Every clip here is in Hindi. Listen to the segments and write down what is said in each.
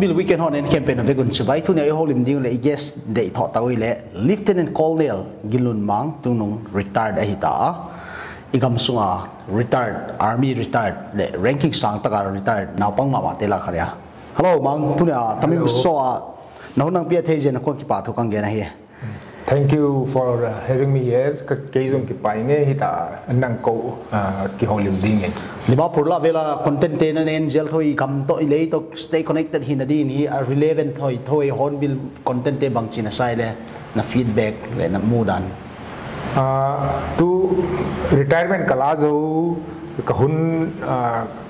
Bil weekend hon en campaign of vegun chubai thu ne holim ding le yes de tho tawi le lieutenant colonel gilun mang tunung retired a hita. Igam sunga retired army retired le ranking sang taka retired naw pang ma ma tela kharia. Hello mang. Thu ne tamim so a nau nang pia thei je na ko ki pa thu kang ge na hi Thank you for uh, having me here. Ka keizong ki pai hita nang ko uh, ki holim ding nge. Lima purla vela content te na angel thoi kam to ilei to stay connected hin adi ni a relevant thoi thoi hon bil content te bang china sai le na feedback le na mudan. Uh, tu retirement kala zo kahun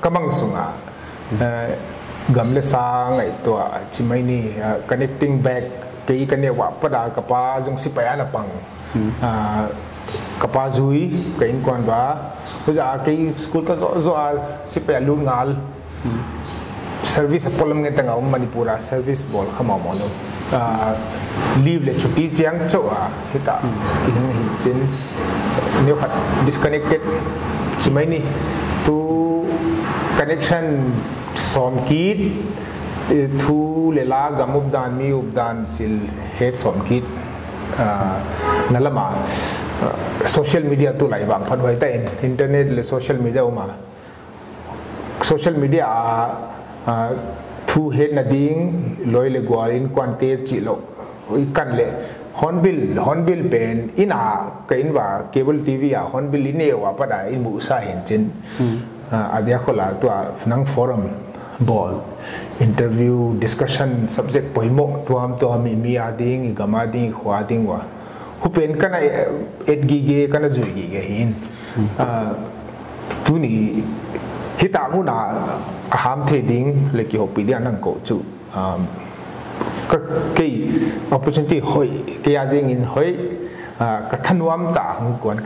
kamang sunga. Gamle sa ngai to chimai ni uh, connecting back cái cái này quả bắt đầu capa dùng si pa phải là bằng à capa zui cái in quan đó bây giờ cái school cái rõ rõ si phải luôn ngal service problem nghe tanga om manipura service bol khama mo no à leave le chuti chiang cho à hita ki hing hi chin nếu hat disconnected chỉ mấy ni tu connection som kit thu le la gam updan mi updan sil head som kit nalama social media tu lai bang phan hoi ta internet le social media uma social media thu head na ding loi le gwal in kwante chi lo kan le hornbill hornbill pen ina ka in wa cable tv a hornbill ine wa pada in mu sa hin chin adia khola tu nang forum ball. Interview discussion subject poimo tuam to mi mi ading gama ding khwa ding wa. Hupen kana et gi ge kana zui gi ge hin tu ni hita mu na ham the ding le ki hopi dia nang ko chu. Ka cái opportunity hoi cái ading in hoi ka thanwam ta hung kon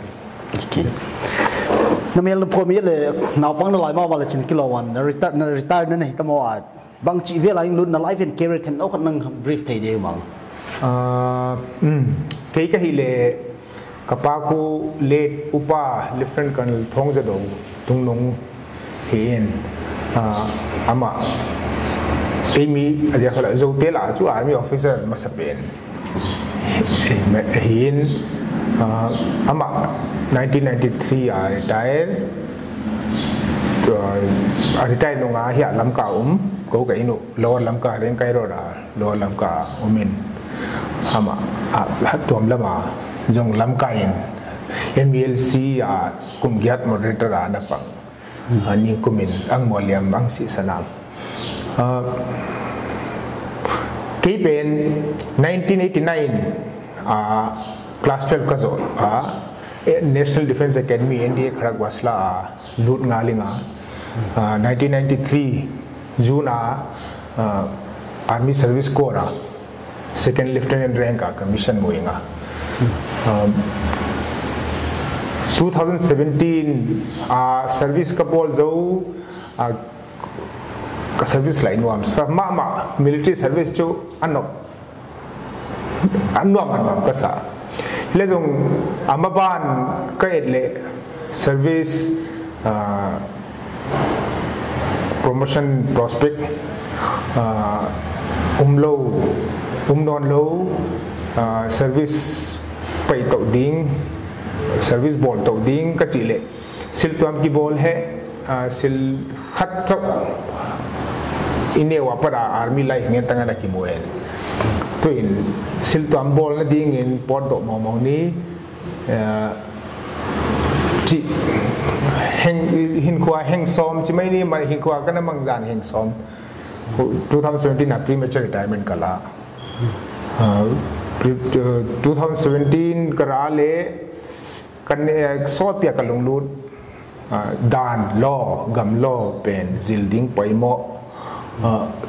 kai namel po mi le na pang na lai ma wala chin kilo wan na retire na retire na nei tamo a bang chi ve lai lun na life and career them no nang brief thai de mang a um cái ka hi le kapa ko late upa lieutenant colonel thong ja do tung nong hen a ama emi adia khala zo te la chu army officer ma sa ben hin ஆமாம் nineteen ninety three retire retire நோங்க ஹியா லம்கா உம் கோ கை நு லோவர் லம்கா ரென் கை ரோடா லோவர் லம்கா உமின் ஆமாம் துவம் லமா ஜோங் லம்கா இன் MLC à cùng giat moderator à đã bằng anh cũng mình ăn mồi liam ăn sĩ sanam cái bên 1989 à class 12 का a National Defence Academy NDA Khadakwasla लूट ngalinga 1993 जून आ आर्मी सर्विस कोर आ सेकेंड लेफ्टिनेंट रैंक आ कमीशन मोइंगा 2017 आ सर्विस का बोल जो आ का सर्विस लाइन वाम सब मा मा मिलिट्री सर्विस जो अनो अनो अनो का सा le zong amaban ka etle service uh, promotion prospect uh, umlo umnon lo uh, service pai to ding ตัวอินสิ่งตัวอันบอลนั่นดิ่งอินปอดดอกมองมองนี้จีเฮงหินขวาเฮงซ้อมจีไม่นี่มันหินขวาก็นั่นมังดานเฮงซ้อม2017นะ premature retirement กะลา2017 กราเลกันเสอบเปียกลงลูดด่านลอกำลอเป็นซิลดิ้งไปหมอ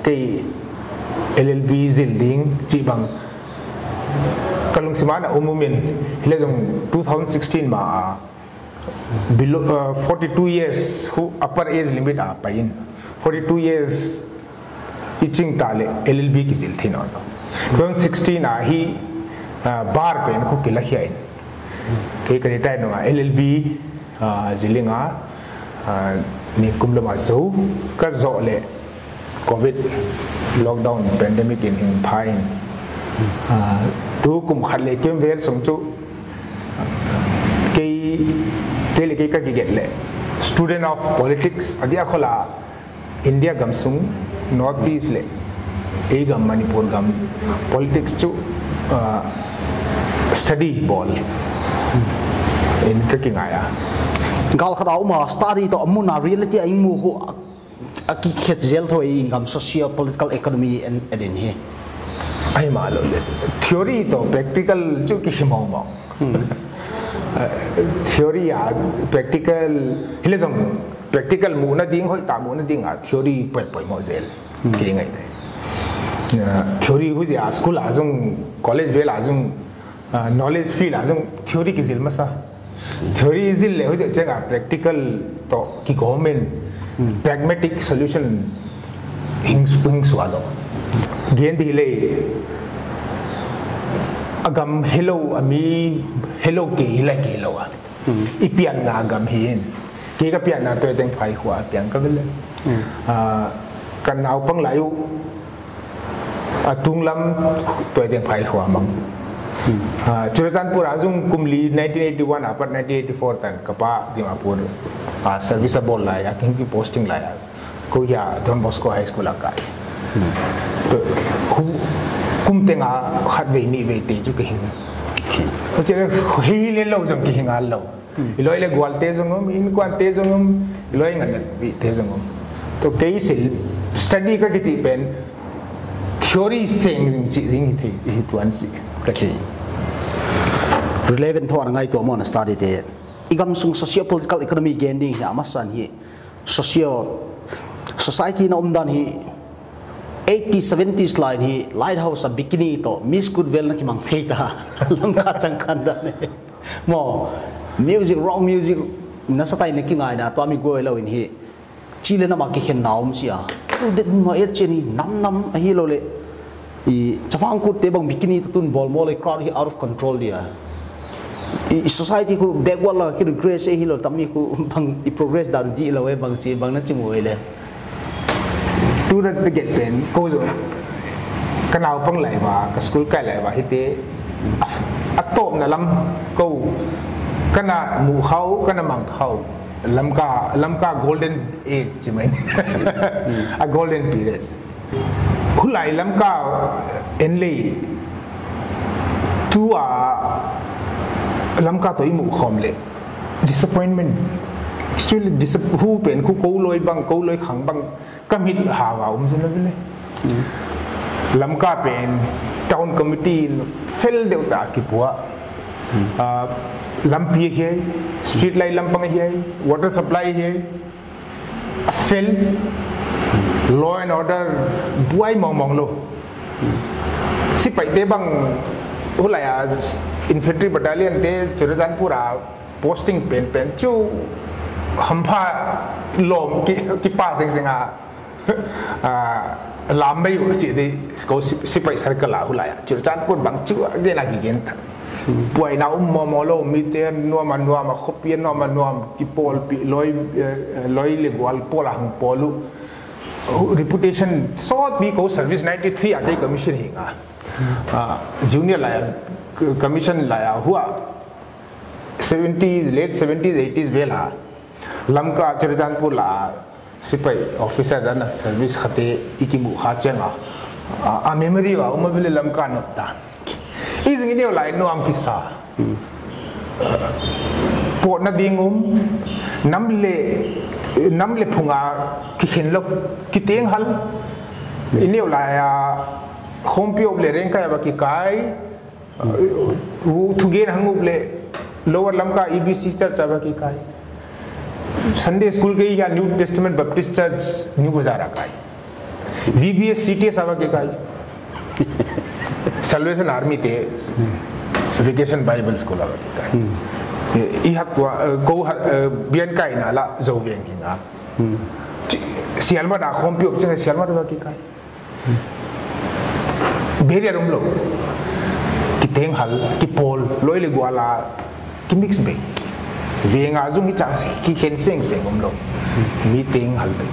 กี่ LLB zilding chi bang kalung simana umumin. Hile jong 2016 ma below uh, 42 years who upper age limit a pain 42 years iching tale LLB ki zil thin on 2016 a hi bar pen ko kila hiain ke ka retire no LLB zilinga ni kumlo ma zo ka zo le covid lockdown pandemic in hing phain tu kum khat le kem vel song chu ke ke le ke ka ki get le student of politics adia khola india gam sung north east le e gam manipur gam politics chu study ball in taking aya gal khada uma study to amuna reality ai mu hu aki khet zel thoi gam socio political economy and and he ai ma lo le theory to practical chu ki mo mo theory ya practical hile jong practical mu na ding hoi ta mu na ding a theory poi poi mo zel ke ngai dai theory hu ya school a jong college vel a jong knowledge feel a jong theory ki zil ma sa theory zil le hu ja practical to ki government pragmatic solution swalo gen di le agam hello ami hello ke la ke lo a. Ipian na agam hin ke ka pian na to teng phai khwa pian ka bele a kan nau pang lai u a tung lam to teng phai khwa mang Churatanpur azung kumli 1981 apat 1984 tan kapa Dimapur a service bol la ya king ki posting la ya ko ya Don Bosco High School akai to kum tenga khat ve ni ve te chu ke hing ko che hi le lo jong ke hing al lo loi le gwal te jong um in kwan te jong um loi ngan vi te jong um to ke ka khi relevant thor ngai to mon study te igam sung socio political economy gaining hi amasan hi socio society na umdan hi 80 70s line hi lighthouse a bikini to miss good well na ki mang theita lam ka chang khan da ne mo music rock music na sa tai ne ki ngai na to mi go lo in hi chile na ma ki hen naum si a tu det ma et cheni nam nam a hi lo le i chawang ku te bang bikini to tun bol mo le crowd hi out of control dia i society ku backward la ki grace hi lo tammi ku bang i progress da di lo e bang chi bang na chi mo le tu da te get pen ko zo kanao pang lai ba ka school kai lai ba hi te atop na lam ko kana mu khau kana mang khau lam ka lam ka golden age chi mai a golden period khu lại làm cao en lì tu à làm cao tôi mù khom lệ. Disappointment. Actually disap hu pen khu cố lôi băng cố lôi khẳng băng. Cam hit hà vào ông dân lên ừ. làm cao pen town committee fail đều ta kịp quá làm pia hiệp street light làm băng hiệp water supply hiệp fail law and order buai mong mong lo si pai te bang hulai a infantry battalion te churjan pura posting pen pen chu pha lom ki ki pa sing sing a lambai u chi de ko si pai circle la hulai churjan pur bang chu ge na gi gen buai na um mo lo mi te no ma no ma khopie no ma no ki pol pi loi loi le gwal pol hang polu reputation सौ भी कहो सर्विस 93 थ्री आगे कमीशन ही आ, जूनियर लाया कमीशन लाया हुआ सेवेंटीज लेट सेवेंटीज एटीज बेला लमका चरजानपुर ला सिपाही ऑफिसर दाना सर्विस खते इकी मुखा चेंगा आ मेमोरी वा उम बिले लमका नुपता इज़ गिने लाइन नो आम किस्सा पोना दिंगुम नमले nam le phunga ki khen lo ki teng hal ineu la ya khom piop le reng ka ba ki kai u thugen hangup le lower lamka ebc church ba ki kai Sunday school के या New Testament Baptist Church New Bazar का वीबीएस सीटीएस आवा के का सल्वेशन आर्मी ते वेकेशन बाइबल स्कूल आवा के का i hat wa ko bian kai na la zo bian ki na sial ma da khom pi op che sial ma da ki kai beria rum lo ki teng hal ki pol loi le gwala ki mix be vì ngà dung cái chả khi khen sinh sinh om lo mi tiếng hal be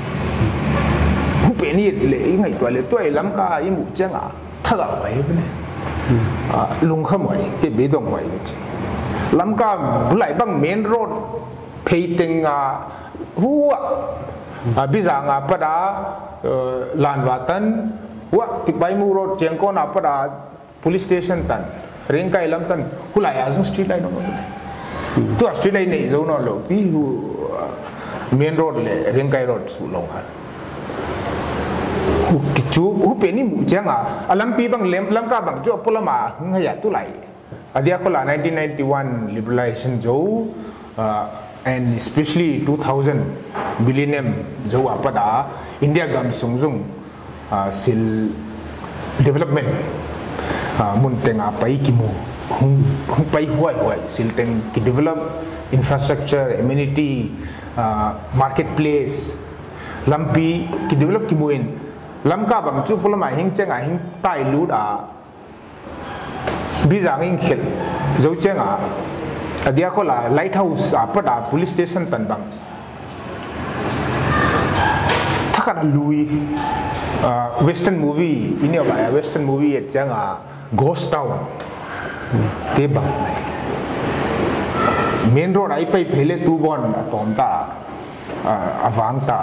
hu pe ni le ngai to le toi lam ka i mu chang a tha là wai be ne a lung kham wai ke be dong wai ni lắm cả lại bằng main road thấy tiếng à hua à bây giờ ngà bắt đã lan vạt tan, wa thì bay mu road chẳng có nào bắt đã police station tan, riêng cái lắm tan, hu lại ở trong street line nó tu ở street line này zone nó lo bi hu main road le riêng cái road xuống long hả hu kichu hu penny mu chẳng à. Alam pi bằng lem lam cả bằng chỗ pola mà ngay tu lại. Adia ko la 1991 liberalization zo uh, and especially 2000 millennium zo apada india gam sung sung uh, sil development. Uh, mun tenga pai ki mu hung pai huai huai silten ki develop infrastructure amenity uh, marketplace lampi ki develop ki muin. Lamka bang chu pulama hing chenga hing tai lu da bridge आंग इन खेल जो चेगा अदिया को लाइट हाउस आपटा पुलिस स्टेशन तन बंग थका लुई वेस्टर्न मूवी इन लाया वेस्टर्न मूवी एट चेगा घोस्ट टाउन ते बंग मेन रोड आई पाई पहले तू बन तो अवांगता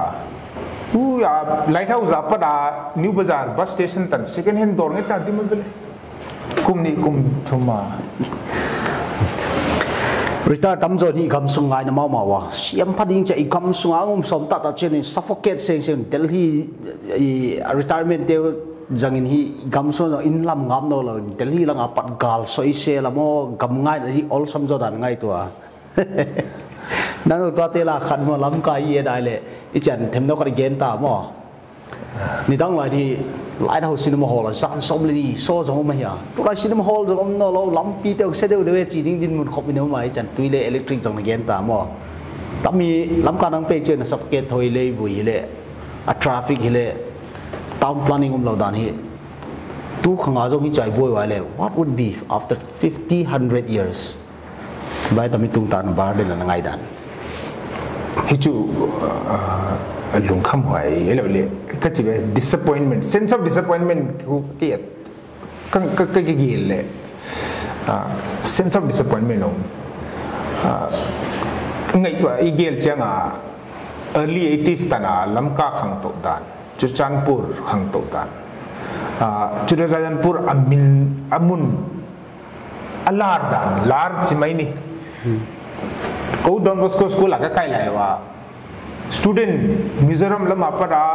लाइट हाउस आपटा न्यू बाज़ार बस स्टेशन तन सेकेंड हैंड दौड़ने तीम kum ni kum thuma Rita tam zo ni gam sung ngai na mau mau wa. Siam pading cha i gam sung angum som ta ta chen suffocate sen sen delhi i retirement de jangin hi gam so in lam ngam no lo. Delhi lang apat gal so i se la mo gam ngai hi all sam zo dan ngai to a nang to te la khan mo lam ka ye dai le. I chan them no kar gen ta mo ni dang lai di lai hau cinema hall san som le so zo ma ya to lai cinema hall zo om no, lo lam pi te se de de e, chi ding din mun khop ni ma chan tui le electric jong gen ta mo. Tam mi lam ka nang pe chen suffocate thoi le vui le, a traffic hi le, town planning um lo dan hi. Tu khanga zo hi chai boi wa le, what would be after 50 100 years? Bai tami tung tan bar de na ngai dan. Hi chu lung kham hoai ele le ka chi disappointment. Sense of disappointment. Ku ti kan ka ka gi le sense of disappointment no ngai tu i gel changa early 80s tana lamka khang to dan chuchanpur khang to dan chudajanpur amin amun. Alar dan. Lar chimai ni ko don bosco school aga kai lai student Mizoram Lapra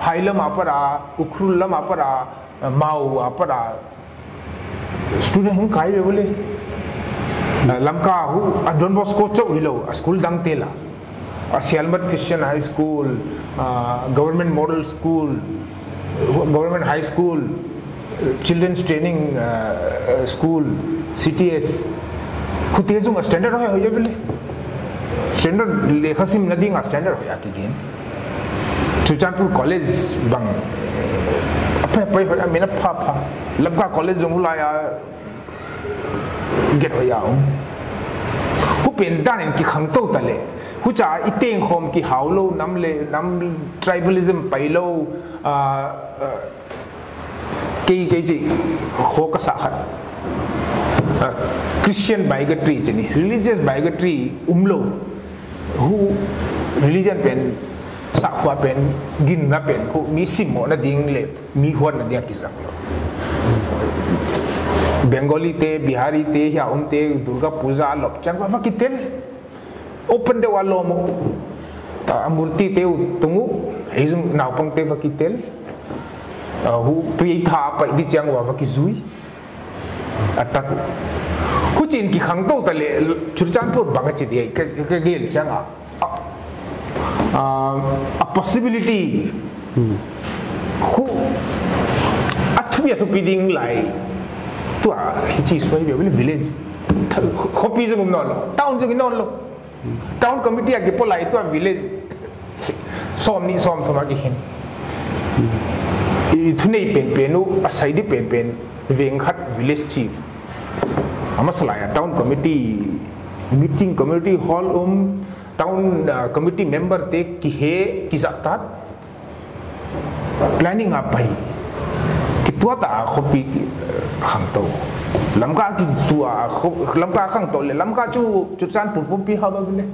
फाइलम आपरा उखरुल लापरा माओ आपरा स्टूडेंट हम काय बोले लंका हु अदन बॉस कोच हुलो स्कूल दंग तेला Sielmat Christian high school government model school government high school children's training school C T S खुद स्टैंडर्ड हो जाए बोले स्टैंडर्ड लेखसिम नदी का स्टैंडर्ड हो याकी गेन चुचानपुर कॉलेज बंग अपे अपे हो मेना फा फा लबका कॉलेज जो लाया गेट हो याओ हु पेंटान इनकी खंगतो तले हु चा इतेंग होम की हाउलो नम ले नम ट्राइबलिज्म पाइलो कई कई जी हो का साखत Christian bigotry chini, religious bigotry umlo. Who religion pen sakwa pen gin na pen ko mi simo na ding le mi huan na dia kisang lo Bengali ते बिहारी ते या उम ते दुर्गा पूजा लोक चंग बाबा की तेल ओपन दे वालो मो मूर्ति ते तुंगु हेजुम नाउपंग ते बकी तेल hu tui tha pa di chang wa ki zui atak hu chin ki khang to ta le churchan pur bang chi di ka ka gel chang a possibility hu athu ya ding lai tu a hi chi swai be village khopi jung um no lo town jung no lo town committee age po lai tu a village som ni som thoma ki hin thu nei pen pen nu asai हमसलाया town committee meeting community hall um town committee member ते कि हे कि प्लानिंग आप भाई कि तुआ ता आखोपी खंतो लमका कि तुआ आखो लमका खंतो ले लमका चु चुचान पुपुम पी हाबा बिले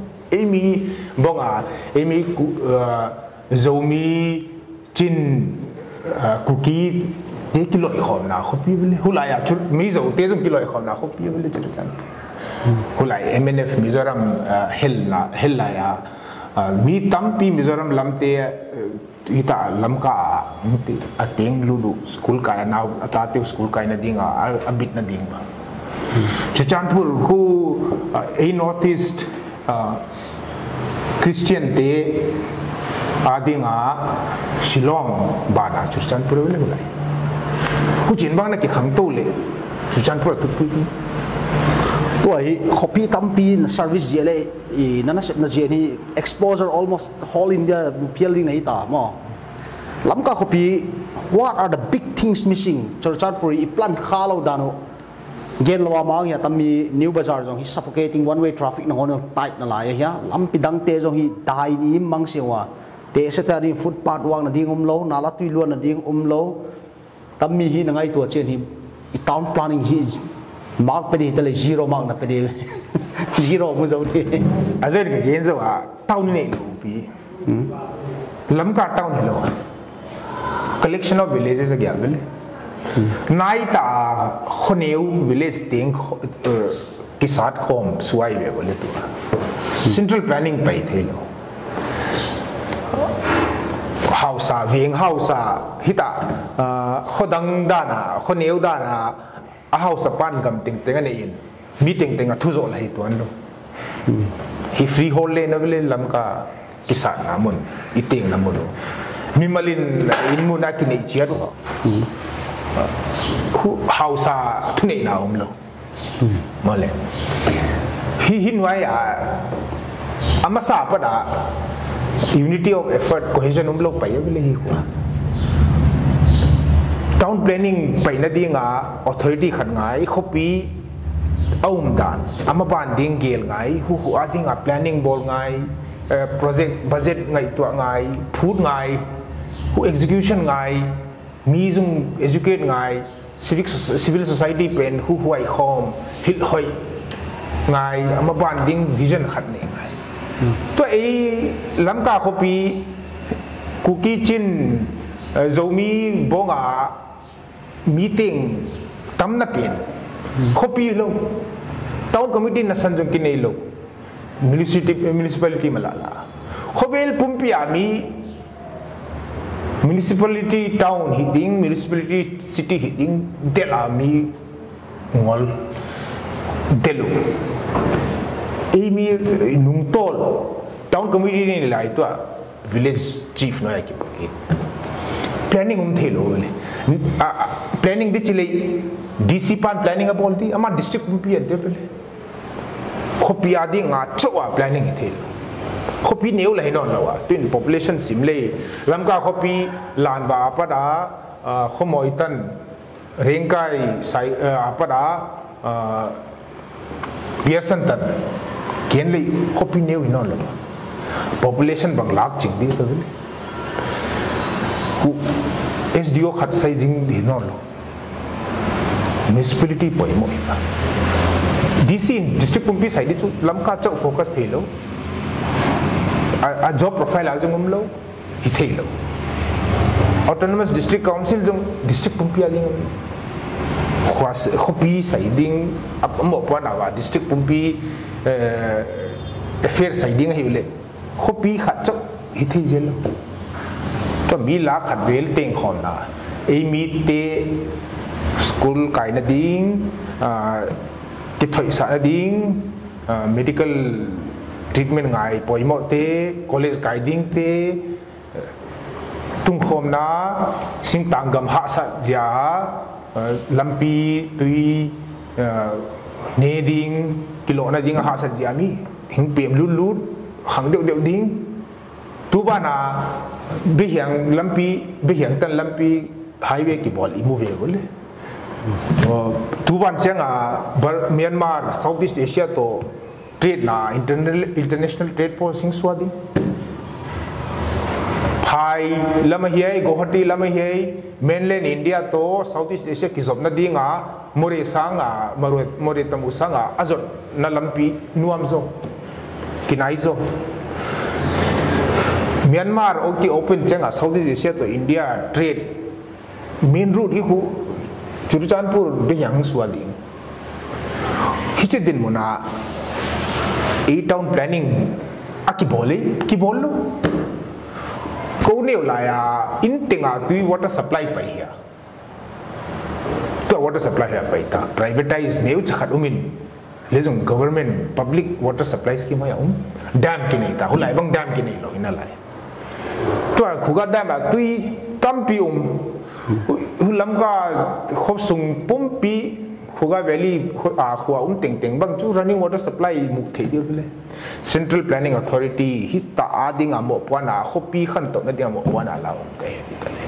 एमी बोगा Amy Zomi Chin Kuki de kilo i khol na khop yu bile hula ya chul mizo de zum kilo i khol na khop yu bile chul tan hula mnf mizoram hel na hel la ya mi tam pi mizoram lamte ita lamka mti ateng lulu school ka na atate school ka na dinga abit na ding ba chuchanpur khu a north east christian te adinga shilong bana chuchanpur bile bulai กูจินบ้างนะกี่ขังตู้เลยจุจันกูรักตุกุยตัวไอ้ copy ตั้มปี service เยอะเลยอีนั่นเสพนั่นเยอะนี่ exposure almost whole India เพียงลิงไหนตามอลำก็ copy what are the big things missing จุจันปุริปลันข้าวดานุเกลว่ามาเนี่ยตั้มมี New Bazaar จงฮิ suffocating one way traffic นั่งหัวนั่ง tight นั่นลายเฮียลำปิดังเตจงฮิ die นี่มังเสียวะเตะเสตาดินฟุตปาดวางนั่นดิ้งอมโลนาลัตุยล้วนนั่นดิ้งอมโล mi hi na ngai to chen hi town planning hi mark pe tele zero mark na pe di zero mu zo thi a zai ga gen zo a town ne lo bi lam ka town ne lo collection of villages a gya bele nai ta khoneu village teng ki sat khom suai be bole tu central planning pai thelo hausa vieng hausa hita khodang dana khoneu dana a hausa pan gam ting ting ane in meeting ting a thuzo la hi tuan lo hi free hall le na vele lam ka kisan na mun iting na mun mi malin in mun na kini chia ro hu hausa thune na um lo male hi hin wai a amasa pa da unity of effort cohesion um lok pai bile hi kwa town planning ไปนั่นดีงา authority ขัดง่ไงขบีอุ้มดานอามาบ้านดิ้งเกลง่ายหูหูอาดิ้งอะ planning บอลไง project budget ไงตัวง่ายผู้ง่ายหู execution ง่ายมีซุ่ม educate ง่าย civic civil society เป็นหูหูไอคอมฮิตหอยง่ายอามาบ้านดิ้ง vision ขัดเนี่ยไงตัวไอ้ลำกาขบีคุกกี้จิน zoomi bonga meeting tam na pin khopi lo town committee na sanjung ki nei lo municipality municipality malala khobel pumpia mi municipality town hiding municipality city hiding del ami ngol delu imi nung tol town committee ni lai to village chief no ki ki planning um thelo le planning दिखिले DC पान प्लानिंग बोलती अमा डिस्ट्रिक्ट मुपी अदे पले खोपी आदि गाचो आ प्लानिंग थे खोपी नेउ लहिनो नवा तिन पॉपुलेशन सिमले। रमका खोपी लानबा आपदा खमोइतन, रेंकाई साइ आपदा पियर्सन तन केनले, खोपी नेउ हिनो नवा पॉपुलेशन बंगलाक चिंदी तो तदले एस डी ओ खाटसाई जिन हिनलो म्युनिसिपालिटी पैम इका डी सी डिस्ट्रिक्ट पुम्पी साइड लमका चौ फोकस थे लो जो प्रोफ़ाइल आज हम लो हिथे लो ऑटोनोमस डिस्ट्रिक्ट काउंसिल जो डिस्ट्रिक्ट पुम्पी आदि पी साइडिंग अपना डिस्ट्रिक्ट पुम्पी एफेयर साइडिंग हिउले हो पी खाचक हिथे जेलो to mi la khat vel teng khon na ei mi te school kai na ding ti thoi sa na ding medical treatment ngai poimo te college ding te tung khom na sing tanggam ha sa ja lampi tui ne ding kilo na ding ha sa ja mi hing pem lut lut hang deu deu ding tu ba na bi hiang lampi bi hiang tan lampi, highway ki bol imu ve bole tu ban chang a Myanmar, Southeast Asia to trade na international international trade policy swadi phai lama hiai guwahati lama hiai mainland india to southeast asia ki zobna dinga more sanga more more tamu sanga azot na lampi nuam zo kinai zo. Myanmar oki open changa southeast asia to india trade main route hi ku churuchanpur de yang swali hiche din muna a town planning aki bole ki bollo ko ne la ya in tinga tu water supply pai ya to water supply ya pai ta privatize ne uch khat umin le jong government public water supply scheme ya um dam ki nei ta hulai tuổi khu gà đàm à tuy tâm bì ủng hư lắm gà khóc sùng bốm bì khu gà vè lì à khu gà ủng tỉnh tỉnh bằng chú running water supply mục thị điều này, Central Planning Authority hít tạ à Ding à mộ bòa nà khóc bì khăn tổng nên đi à mộ bòa nà là ủng tế đi tạ lệ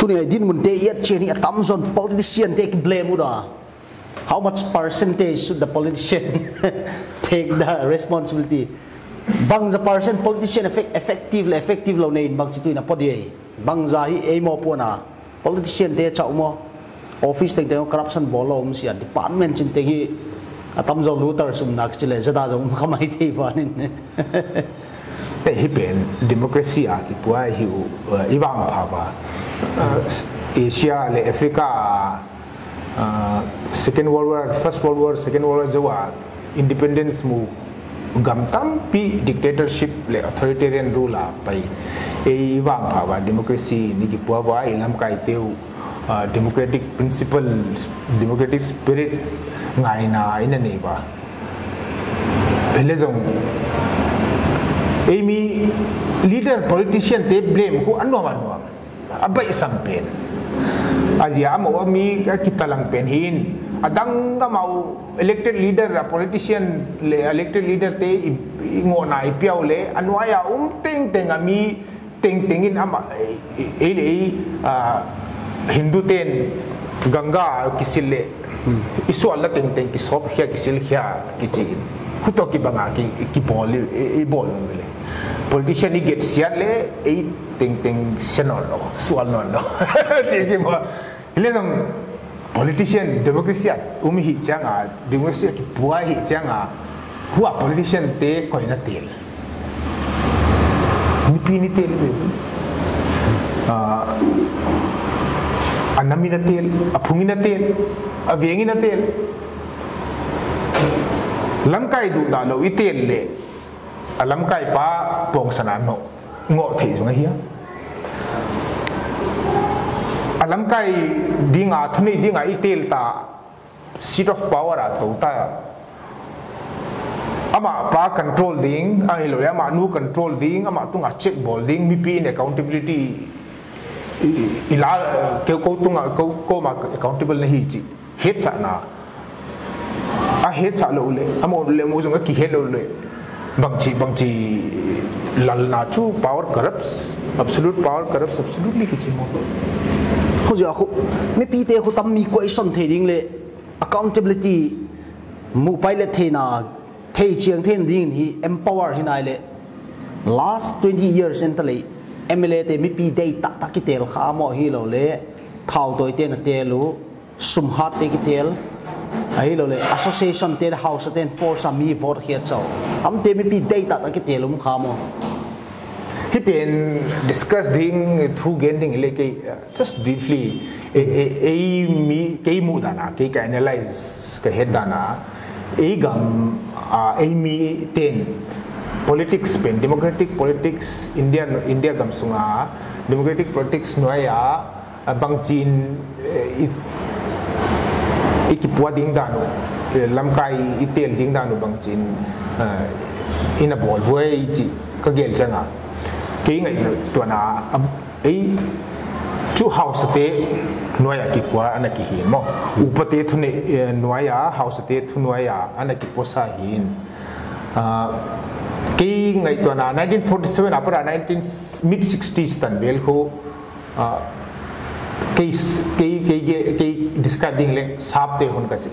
tu ni din mun te yat cheni atam zon politician take blame udah à. how much percentage should the politician take the responsibility? Bang the person politician effect, effective effective lo nei bang chitu na podi bang za hi e mo pona politician te chau mo, office teng teng corruption bolom um sia, department chin te hi atam zo looter sum nak chile zada zo khamai thei ba nin. Te hi pen, democracy a ki pua hi uh, iwang pha ba. Uh, Asia le africa uh, second world war, first world war, second world war, jawa, independence move. Gam tam pi dictatorship le authoritarian rule a pai. E wang pha ba democracy ni ki ba ilam kai teu democratic principles, democratic spirit ngai na ina nei ba ele zong emi leader politician te blame ko anu man wa abai sampen azia mo mi ka kitalang penhin adang ga mau elected leader a politician le elected leader te ngo na ipiaw le anu ya um teng teng ami teng tengin ama ele hindu ten ganga kisile isu alla teng teng ki sop hia kisil hia kichi huto ki banga ki ki bol e bol mele politician ni get siat le e teng teng senol lo sual non lo ki mo. Dong politician democracy umi hi changa democracy ki puai hi changa hua politician te ko ina tel. Ni pi ni tel be anami na tel aphungi na tel avengi na tel. Lamkai du da lo itel le. Alamkai pa pong sana no ngo thei sunga hiya लंकाई दिंग आथुनी दिंग आई तेल ता सीट ऑफ़ पावर आतो ता अमा पा कंट्रोल दिंग अहिलो या मा कंट्रोल दिंग अमा तुंग चेक बोल दिंग मीपी इन अकाउंटेबिलिटी इला के को तुंग को को मा अकाउंटेबल नहीं ची हेड साना आ हेड सा लो ले अमो ले मो जोंगा की हेड ले बंची बंची ललनाचू power corrupts absolute power corrupts absolutely किचे मो เขาจะคุไม่ปีเตะคุตั้มมีกุ้ยสันเทดิ้งเลย accountability มูไปเลยเทน่าเทเชียงเทนดิ้งนี่ empower ที่นายเลย last 20 years นั่นเลยเอเมเลเตไม่ปีเตะตักตักกิเตลข้ามอฮีเราเลยเท่าตัวเตนเตลูสุมฮัตเตกิเตลไอ้เราเลย association เตล house เตน force มี vote เฮียเจ้าทำเตไม่ปีเตะตักตักกิเตลุมข้ามอ he been discussing through getting like just briefly a a a me ke mu da na ke analyze ka head da na e gam a me ten politics pen democratic politics india india gam sunga democratic politics noya bang chin ikipua ding da no lam kai itel ding da no bang chin in a ball voi chi ka gel changa ngai to na ai chu house te noya ki kwa ana ki hin mo upate thune noya house te thu noya ana ki posa hin ke ngai to na 1947 apara 19 mid 60s tan bel ko ke ke ke ke describe ding le sap te hun ka chi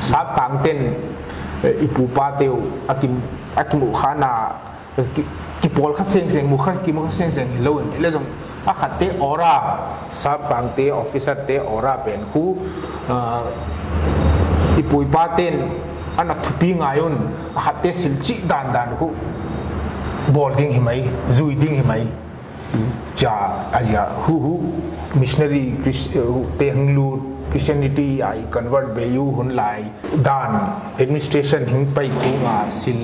sap kang ten ipu pa te akim akim khana ki pol kha seng seng mu kha ki mu kha seng seng lo le jong a khat te ora sap kang te officer te ora pen khu ipu pa ten ana thupi ngayon a khat te sil chi dan dan khu bol ding hi mai zui ding hi mai cha aja hu hu missionary te hang lu christianity ai convert be yu hun lai dan administration hing pai ku nga sil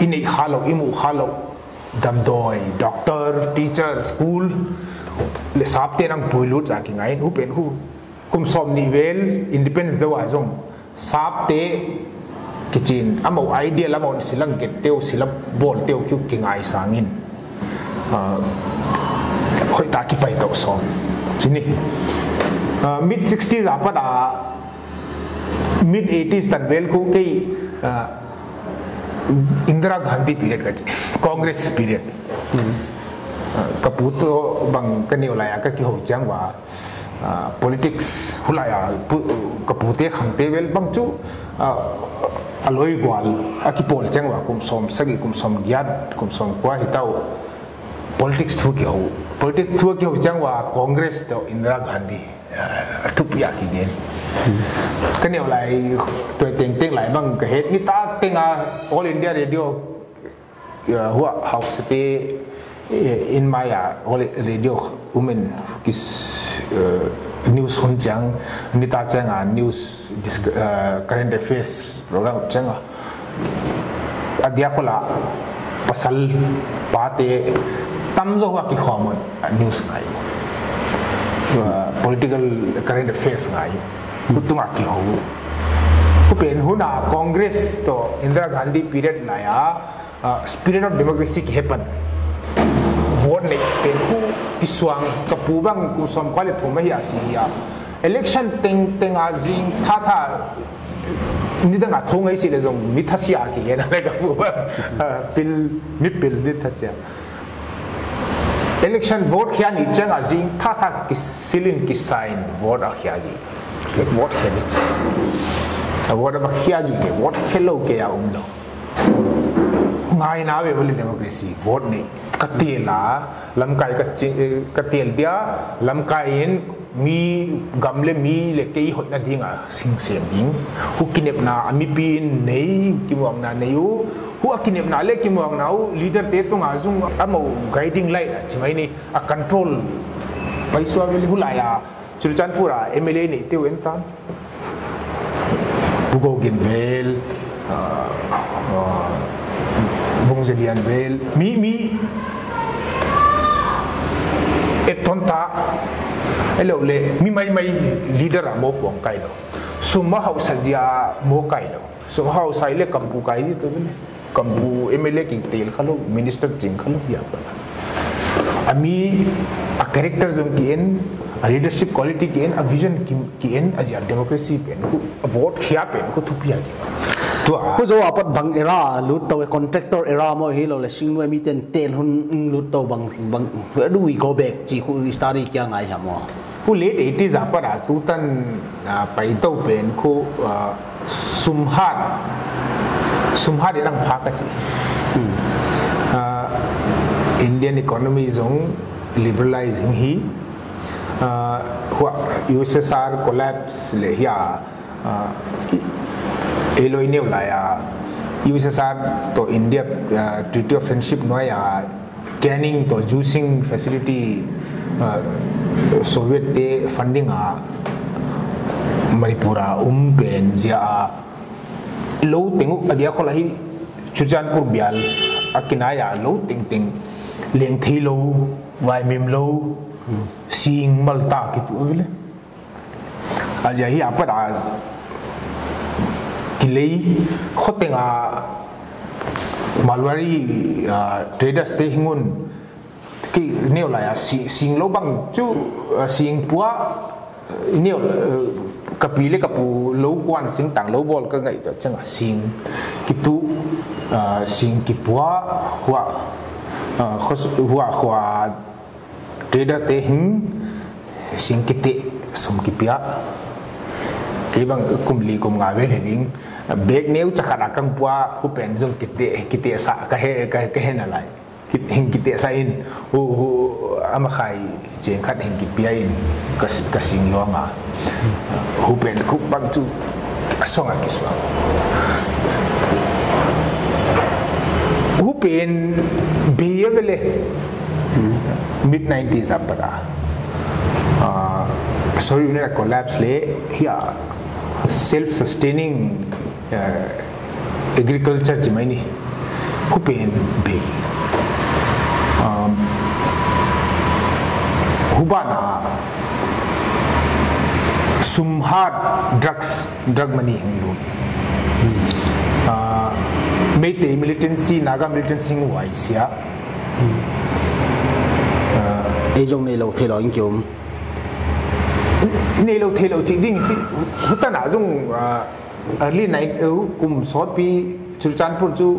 ini ei halo imu halo dam doi, doctor, teacher, school. Le sap te nang puilu cha ki ngai nu pen hu kum som ni vel, independence da wa zong. Sap te kichin amo idea lamon silang ke teu silap bol teu kyu ki ngai sangin ah, hoi ta ki pai to som. Chini. Ah, mid 60s apa da? Mid 80s tan vel ku ke ah, Indira Gandhi period का कांग्रेस पीरियड। हम्म। कपूत बंगनी उलाया का कि हो जंगवा पॉलिटिक्स हुलाया कपूते खंते वेल बंचू अलोई ग्वाल अकि पोल चंगवा कुम सोम सगी कुम सोम ग्याद कुम सोम क्वा हिताओ। पॉलिटिक्स थु के हो पॉलिटिक्स थु के हो चंगवा कांग्रेस तो इंदिरा गांधी अटुपिया की देन। Cái điều lại tuổi tiền tiếng lại bằng cái hết người ta tiếng à all India radio. Ờ, Hua học sĩ ờ, in Maya ờ, all radio, women kis news hun chang ni ta chang a à? news current affairs roga chang a à? adia khola pasal, pate, tam zo wa ki khomon news ngai political current affairs ngai kutunga ki ho ku pen huna congress to indira gandhi period la ya spirit of democracy ki happen vote ne pen ku kiswang kapubang ku som kwale thuma hi asia election teng teng a jing tha tha ni da nga thong ai si le jong mi thasia ki ye na le ka pu pil mi pil एक वोट खेले गोटे बखिया जुगे वोट खेलो के आ उमलो मायना वे बोली डेमोक्रेसी वोट नहीं कतेला लमकाई का कतेल दिया लमकाइन mi gamle mi le kei hoi na dinga sing sem ding hu kinep na ami pin nei kimwang na nei u hu akinep na le kimwang na u leader te tonga zung amo guiding light chimai ni a control. Bai suwa veli hulaya churchanpura mla ni te wen tan bugo gin vel vung zelian vel mi mi et tonta hello le mi mai mai leader a mo pong kai lo suma hau sajia mo kai lo suma hau sai le kampu kai di to kampu mla ki tel khalo minister jing khalo ya pa ami a character jom ki en leadership quality ki en a vision ki en a democracy pen ku vote khia pen ku thupia tu ku zo apat bang era lut to contractor era mo hi lo le sing no mi ten ten hun lut to bang bang du we go back chi hu study kya ngai ha mo. Ku late 80s apar a tu tan pai to pen ku sumhat sumhat ilang phak chi. Indian economy zong liberalizing hi USSR collapse le ya eloi neu ya USSR to India treaty of friendship no ya canning to juicing facility Soviet te funding a Manipura um pen lo tingu adia ko lahi Churchanpur bial akinaya lo ting ting leng thi lo vai mim lo sing malta ki tu vile. Aja hi apa az kilei khotenga malwari traders te hingun ki neo la ya sing lo bang chu sing pua neo kapile kapu lo kwan sing tang lo bol ka ngai to changa sing kitu sing ki pua hua khos hua hua Tidak tehing Sing kiti Sum ki Kibang kum li kum ngawe le Bek ne ucah karakang pua Kupen kite kiti Kiti asa kahe kahe kahe na lai. Hing kite sa in. Hu hu Amakai Cengkat hing ki pia in. Kasing lo nga Kupen bang tu Aso nga kiswa Kupen Bia mid nineties आपको सरी हुने एउटा कोल्याप्सले या सेल्फ सस्टेनिङ एग्रिकल्चर चाहिँ नि को भे हुबाना सुम्हा ड्रग्स ड्रग मनी हिङ्गु मेते मिलिटेन्सी नागा मिलिटेन्सी वाइसिया ai giống này lâu thế lâu anh kiểu này lâu thế lâu chỉ đi nghĩ ta đã dùng à, à, early này eu cùng shop pi chú chăn phụ chú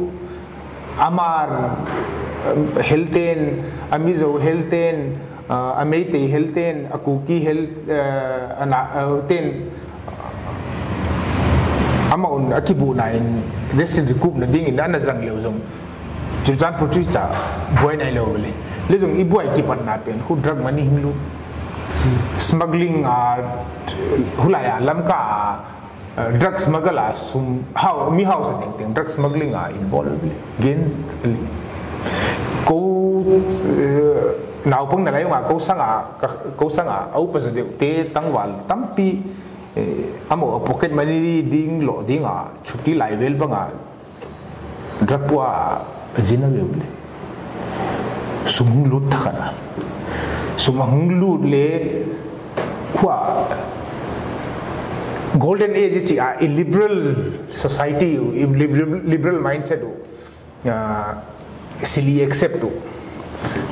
amar à, helten amizo helten amete helten akuki hel ten. Ama un akibu na in resin recoup na ding in ana zang leo zong chú chăn phụ chú chả boy na leo vậy lezong i buai ki panna pen hu drug mani himlu? Smuggling a hulaya lamka drug smuggle a sum how mi house ding ding drug smuggling a involved gain ko nau pung na lai wa ko sanga ko sanga au pa de te tangwal tampi amo pocket money ding lo ding a chuti lai vel banga drug wa zina vel sumung lut thakana sumung le kwa golden age chi a liberal society liberal, liberal mindset uh, silly accept to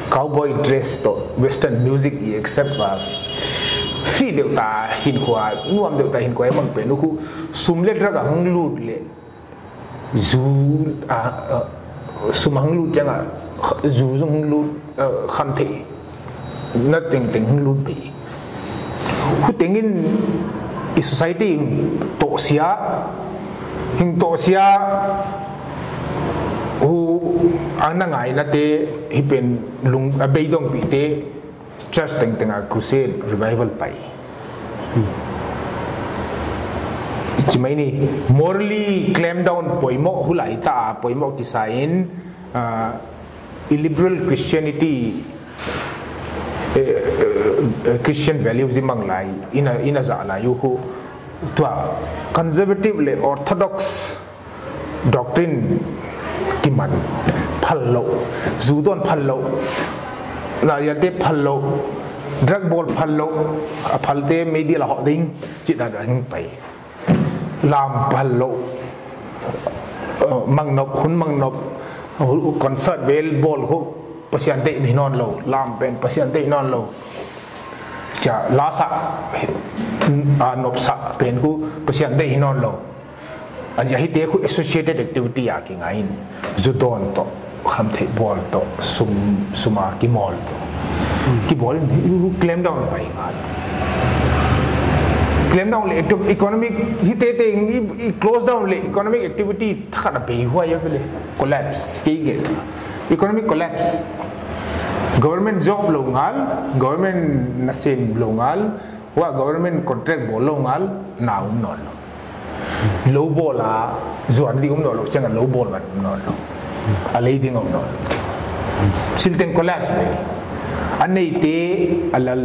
cowboy dress to western music i accept va free deu ta hin khwa nuam deu ta hin khwa bang pe nu khu sum le dra ga le zu a sum hang lut changa dù dung luôn ờ, kham thị na tình tình luôn bị hu tình in i society tổ sia hình tổ sia hu anh na ngai na te hi pen lung à, a be dong bi te church tình tình à, a crusade revival pai chỉ mấy ni, morally clamp down poimok hu lại ta poimo design illiberal christianity christian values imang lai ina ina za la yu hu tua conservative le orthodox doctrine ki man phal lo zu don phal lo la ya te drug ball phal lo a media la ho ding chi da dang pai lam phal lo mang nop hun mang nop concert well बोल हो पसीन दे नॉन लो लाम पेन पसीन दे नॉन लो चा लासा नोपसा पेन हु पसीन दे नॉन लो आज यही देखो एसोसिएटेड एक्टिविटी आके गाइन जुदोन तो हम थे बोल तो सुम सुमा की मॉल तो की बोल क्लेम डाउन पाई claim down economic hi te te i close down le economic activity thada be huwa ya bele collapse ki ge economic collapse. Government job lo ngal government nasim lo ngal wa government contract bo lo ngal na um no lo. Low ball la zuan di um no lo changa low ball man no lo. A lei ding um no silteng collapse anei te alal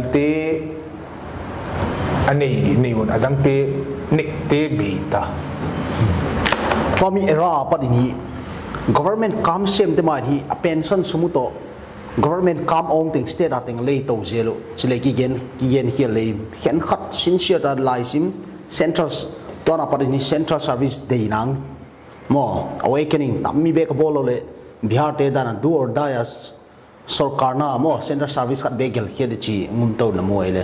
ani ni un adang pe ni te bi ta tomi era pat ni government kam sem te ma hi a pension sumuto government kam ong ting state a ting lei to zelo chile ki gen ki gen hi le hen khat sincere da lai sim centers tona pat ni central service dei nang mo awakening tammi be ka bolo le bihar te da na do or die सरकार ना मो सेंट्रल सर्विस का बेगल खेद छी मुमतो नमो एले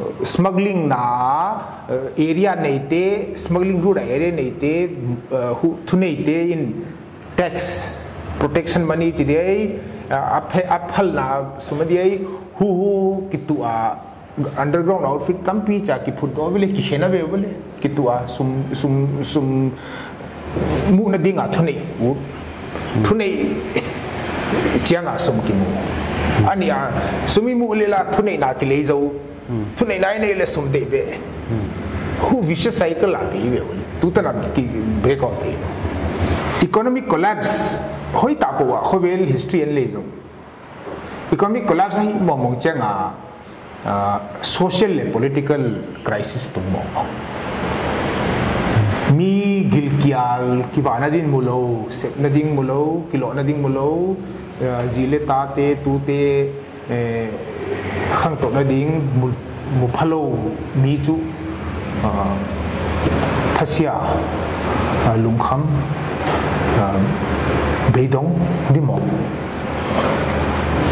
स्मग्लिंग ना एरिया नहीं थे स्मग्लिंग रूट एरे नहीं थे थुने थे इन टैक्स प्रोटेक्शन मनी चिदे अफल ना सुमदी आई हु हु कितु आ अंडरग्राउंड आउटफिट कम पी चा कि फुट दो बोले कि हेना बे बोले कितु आ सुम सुम सुम मु न दिंगा थुने उ थुने चेंगा सुम कि मु अनि आ सुमी मु लेला थुने ना कि ले तो फुने लाइन ले सुम दे बे। हु विश्व साइकिल आ गई बोली। तू तो ना की ब्रेक ऑफ़ है। इकोनॉमिक कोलैप्स होई तापो वा हो वेल हिस्ट्री एन ले जो इकोनॉमिक कोलैप्स ही मो मोचेंगा सोशल ले पॉलिटिकल क्राइसिस तुम मो। मी गिलकियाल कि वाना दिन मुलो से नदिंग मुलो किलो नदिंग मुलो ज़िले ताते तूते ข้างตกนาดิ้งมุพะโลมีจุทัศยาลุงคำเบดงดิมอง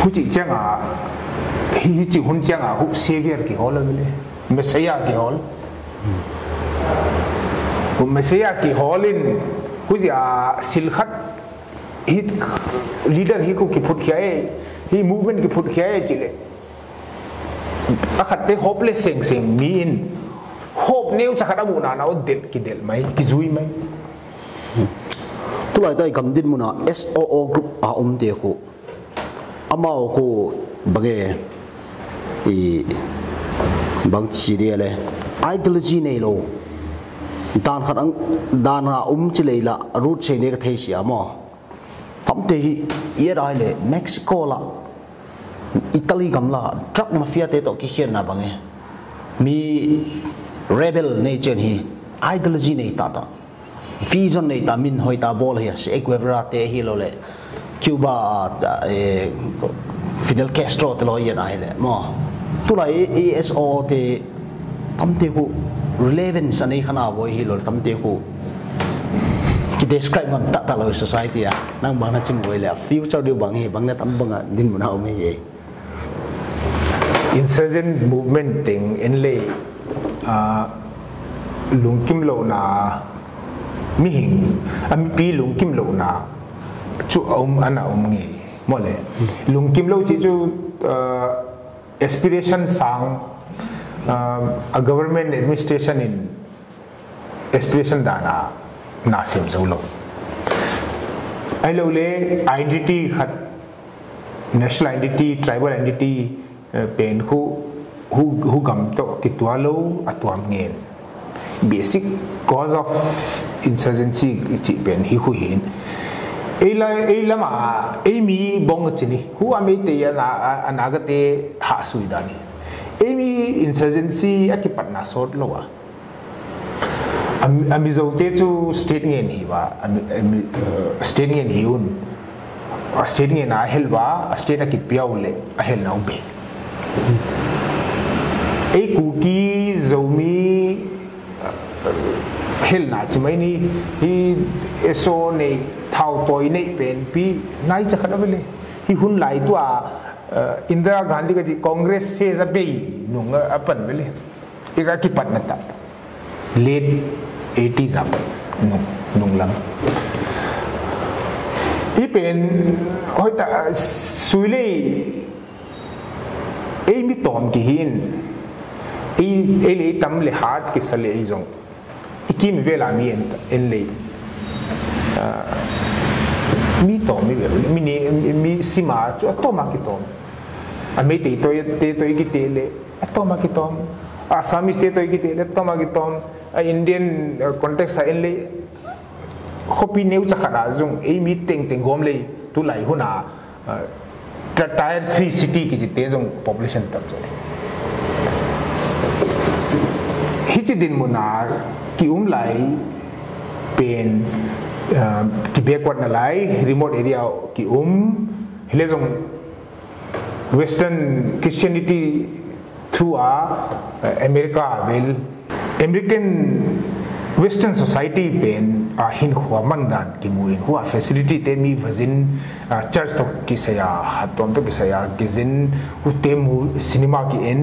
หุจิเจ้งอาฮิจิหุนเจ้งอาะหุเซเวียร์กี่ฮอลเลยเมสยากี่ฮอลหุเมสยากี่ฮอลินหุจิอาสิลขัดฮิลีดเดอร์ฮิคุกิพุทธเขียฮิมูเมนต์กิพุทธเขยจิเลย ta khát te hopeless seng seng mi in hope nếu chắc khát amu na na del ki del mai ki zui mai. Tu lai tai kam din O SOO group a om te ko amao ko bage, i bang chi de le ideology nei lo dan khat ang dan ha um chi le root che ne ka thei sia mo tam te hi ye rai le mexico la italy gam la drug mafia te to ki khian na bange mi rebel nei chen hi, ideology nei ta ta. Vision nei ta min hoita bol hi se equivra te hi lo le cuba e fidel castro te lo ye ai le mo tu la eso te tam te ku relevance ani khana bo hi lo tam te ku ki describe man ta ta lo society a nang bang na chim boi le future du bang hi bang na tam bang din à, mun hau me ye insurgent movement thing एनले लुंकिम लोना मिहिंग पी लुंकिम लोना चु उम अना उमगे मोले लुंकिम लो चीज़ एस्पिरेशन सांग गवर्नमेंट एडमिनिस्ट्रेशन इन एस्पिरेशन दाना नासिम जोलो ऐलोले आइडेंटिटी खत national identity tribal identity Ờ, pen khu hu hu gam to kitwa lo à, atwam ngen basic cause of insurgency chi pen hi khu hin ela ela ma emi bong chini hu ame te ya na anaga ha sui da ni emi insurgency aki patna sort lo wa ami zo te chu state ngen hi wa ami ờ, state ngen hi un. À, state ngen na hel wa a à, state aki piau le a hel na be एक कुकी जौमी हिल नाचमी पेन पी थाउ तोय ने पेनपी नाई चखनबले हि हुन लाइतुआ इंदिरा गांधी का जी कांग्रेस फ़ेज़ अबे नुंग अपन बले एका की पटनता लेट एटीज अप नु नुंगला हि पेन होता सुइले एमी तोम की हिन tom ki hin e e le tam le hat ki e ikim vela mi en en le mi to mi mi mi sima chu to ma ki to a me te to te to ki te le to ki to assamese te to ki te le to ki to a indian context sa en le hopi neu cha khara zong e mi teng teng gom le tu lai huna tier 3 city ki te zong population tam jale hi chi din muna ki um lai pen ki backward na lai remote area ki um hile zong western christianity through a america will american western society pen a hin huwa mandan ki muin huwa facility te mi vazin church to ki saya hatom to ki saya gizin hu te mu cinema ki en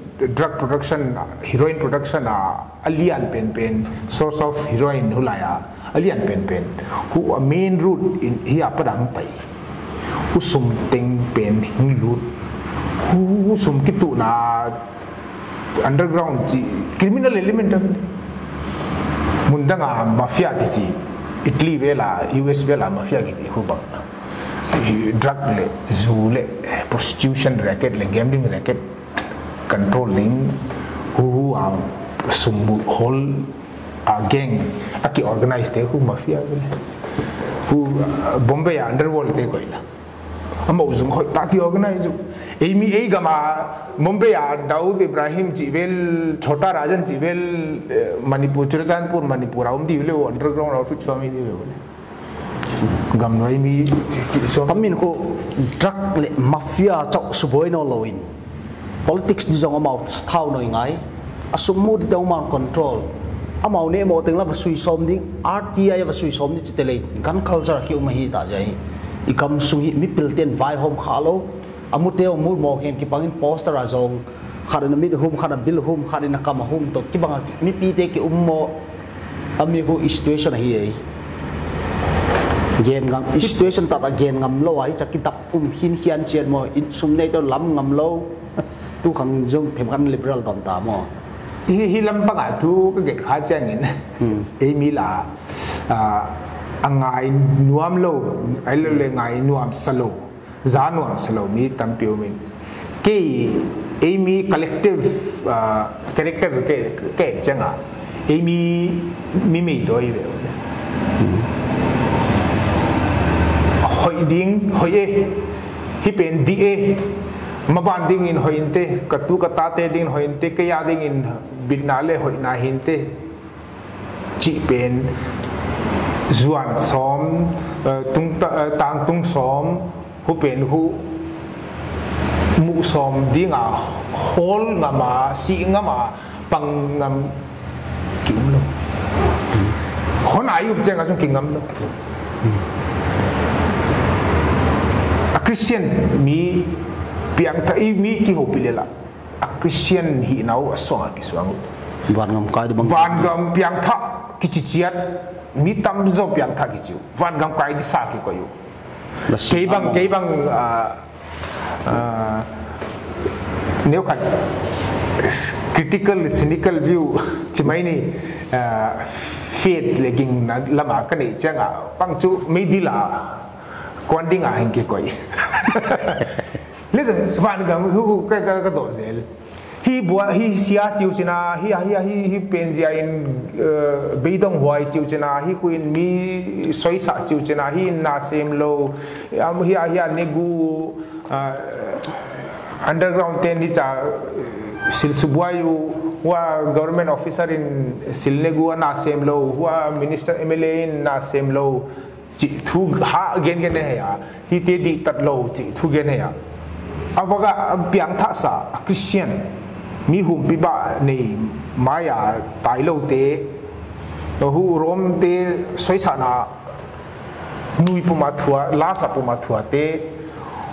drug production heroin production अलियान पेन पेन सोर्स ऑफ़ हीरोइन हु लाया अलियान पेन पेन मेन रूट इन ही आप रंग पाई हु सुम तिंग पेन हिंग रूट हु सुम अंडरग्राउंड जी क्रिमिनल एलिमेंट है मुंदंग माफिया की जी इटली वेला यूएस वेला माफिया की हु बक ड्रग ले जू ले प्रोस्टिट्यूशन रैकेट ले gaming racket controlling who are sumbu whole a gang aki organized te hu mafia vele hu bombay underworld te koila ama uzum khoi ta ki organize ए गमा मुंबई आ दाऊद इब्राहिम जीवेल छोटा राजन जीवेल मणिपुर चुरचांदपुर मणिपुर आउम दी ले अंडरग्राउंड ऑफ़िस स्वामी दी ले गम नोई मी सो कमिन को ड्रग ले माफिया चौ सुबोय नो लोइन politics di jong amau thau noi ngai asumu di tau man control. Amau ne mo teng la va sui som ding rti va sui som ni chitele gan culture ki umahi ta jai ikam sungi mi pilten vai hom khalo amuteo mur mo hen ki pangin poster azong khada na mid hum khada bil hum khada na kama hum to ki banga mi pi te ki ummo ami ko situation hi ai gen ngam situation ta ta gen ngam lo ai cha kitap um hin hian chian mo in sum nei to lam ngam lo tu khang jong thêm khăn liberal tồn tại mà hi hi lâm bắc à tu cái cái khá trang in ấy ừ. mi là à anh ngài nuam lâu ấy lâu lên ngài nuam salo giá nuam salo mi tam tiêu mình. Cái ấy mi collective à, character cái cái chẳng à ấy mi mi mi đôi vậy hội điên hội e hi bên đi e maban ding in hoi inte, katu katate ding hoi inte ke ding in binale hoi na hinte chi pen, zuan som eh, tung eh, tang tung som, hu pen hu, mu som di nga hol nga ma, si nga ma, pang ngam kim lo hon ayub che nga chung kingam lo a christian, mi piang ta i mi ki ho pilela a christian hi nau a so ki suang van ngam kai bang van ngam piang tha ki chi chiat mi tam zo piang tha ki chiu. Van ngam kai di sa ki ko yu. Cái bằng cái bằng à, à, nếu khách critical cynical view chỉ mấy ni à, faith legging na lama cái này chẳng à bằng chú mấy đi là quan đi ngài hình cái quậy listen van gam hu cái cái cái đồ gì hi bua hi sia chiu china hi hi hi hi pen zia in beidong huai chiu china hi queen mi soi sa chiu china hi na sem lo am hi hi negu underground ten ni cha sil subuayu wa government officer in silnegu na sem lo wa minister mla in na sem lo chi thu ha gen gen ne ya hi te di tat lo chi thu gen ne ya avaga piang tha sa, christian. Mi hum pi ba nei maya, tai lo te. To hu rom te, soi sa na, nui puma thua, la sa puma thua te.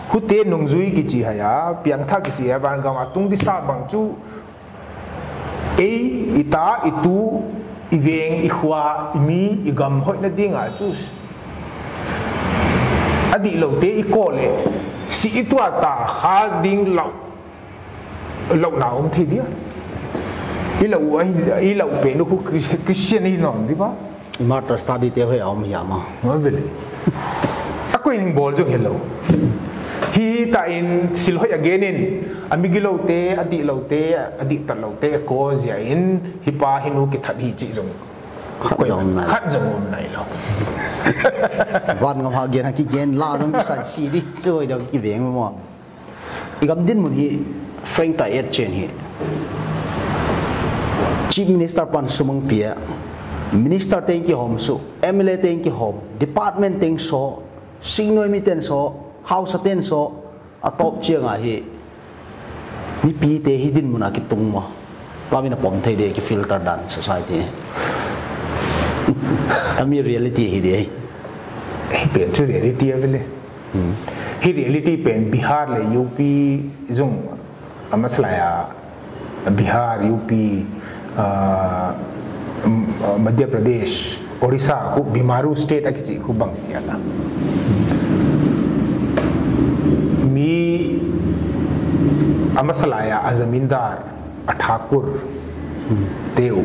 Hu te nong zui ki chi haya piang tha ki chi ha ban ga ma tung di sa bang chu. E ita itu iveng i khwa mi, i hoi na dinga chu. Adi lo te, i sĩ tua ta khá đinh lậu lậu nào ông thấy đi ý lậu ấy ý lậu bé nó cũng Christian ấy nọ đi ba mà ta study theo hệ ông nhà mà? Nói về ta quên hình bol chung hello hi ta in silho again in. Amigi lậu te adi lậu te adi ta lậu te ko zia in. Hi pa hinu ki thật hi chi dùng. Khát dùng này. Khát dùng này lậu วันกับหาเกียนหากิเกียนลาจงสัตว์ชีดิช่วยเดี๋ยวกิเวงมั้งมั้งอีกคำดิ้นมันฮีเฟรงตาเอ็ดเชนฮี Chief Minister pan sumang pia Minister tên kia hom su MLA tên kia hom department teng so signoi mi ten so house tên số, a top chiang à a hi ni pi te hidin muna ki tung ma pamina pom thei de ki filter dan society. Ami reality hi de hi pen chu reality avele hi reality pen bihar le up zung amaslaya bihar up Madhya Pradesh Odisha को बीमारू स्टेट अकिची को बंग सियाला मी अमसलाया अजमींदार अठाकुर देव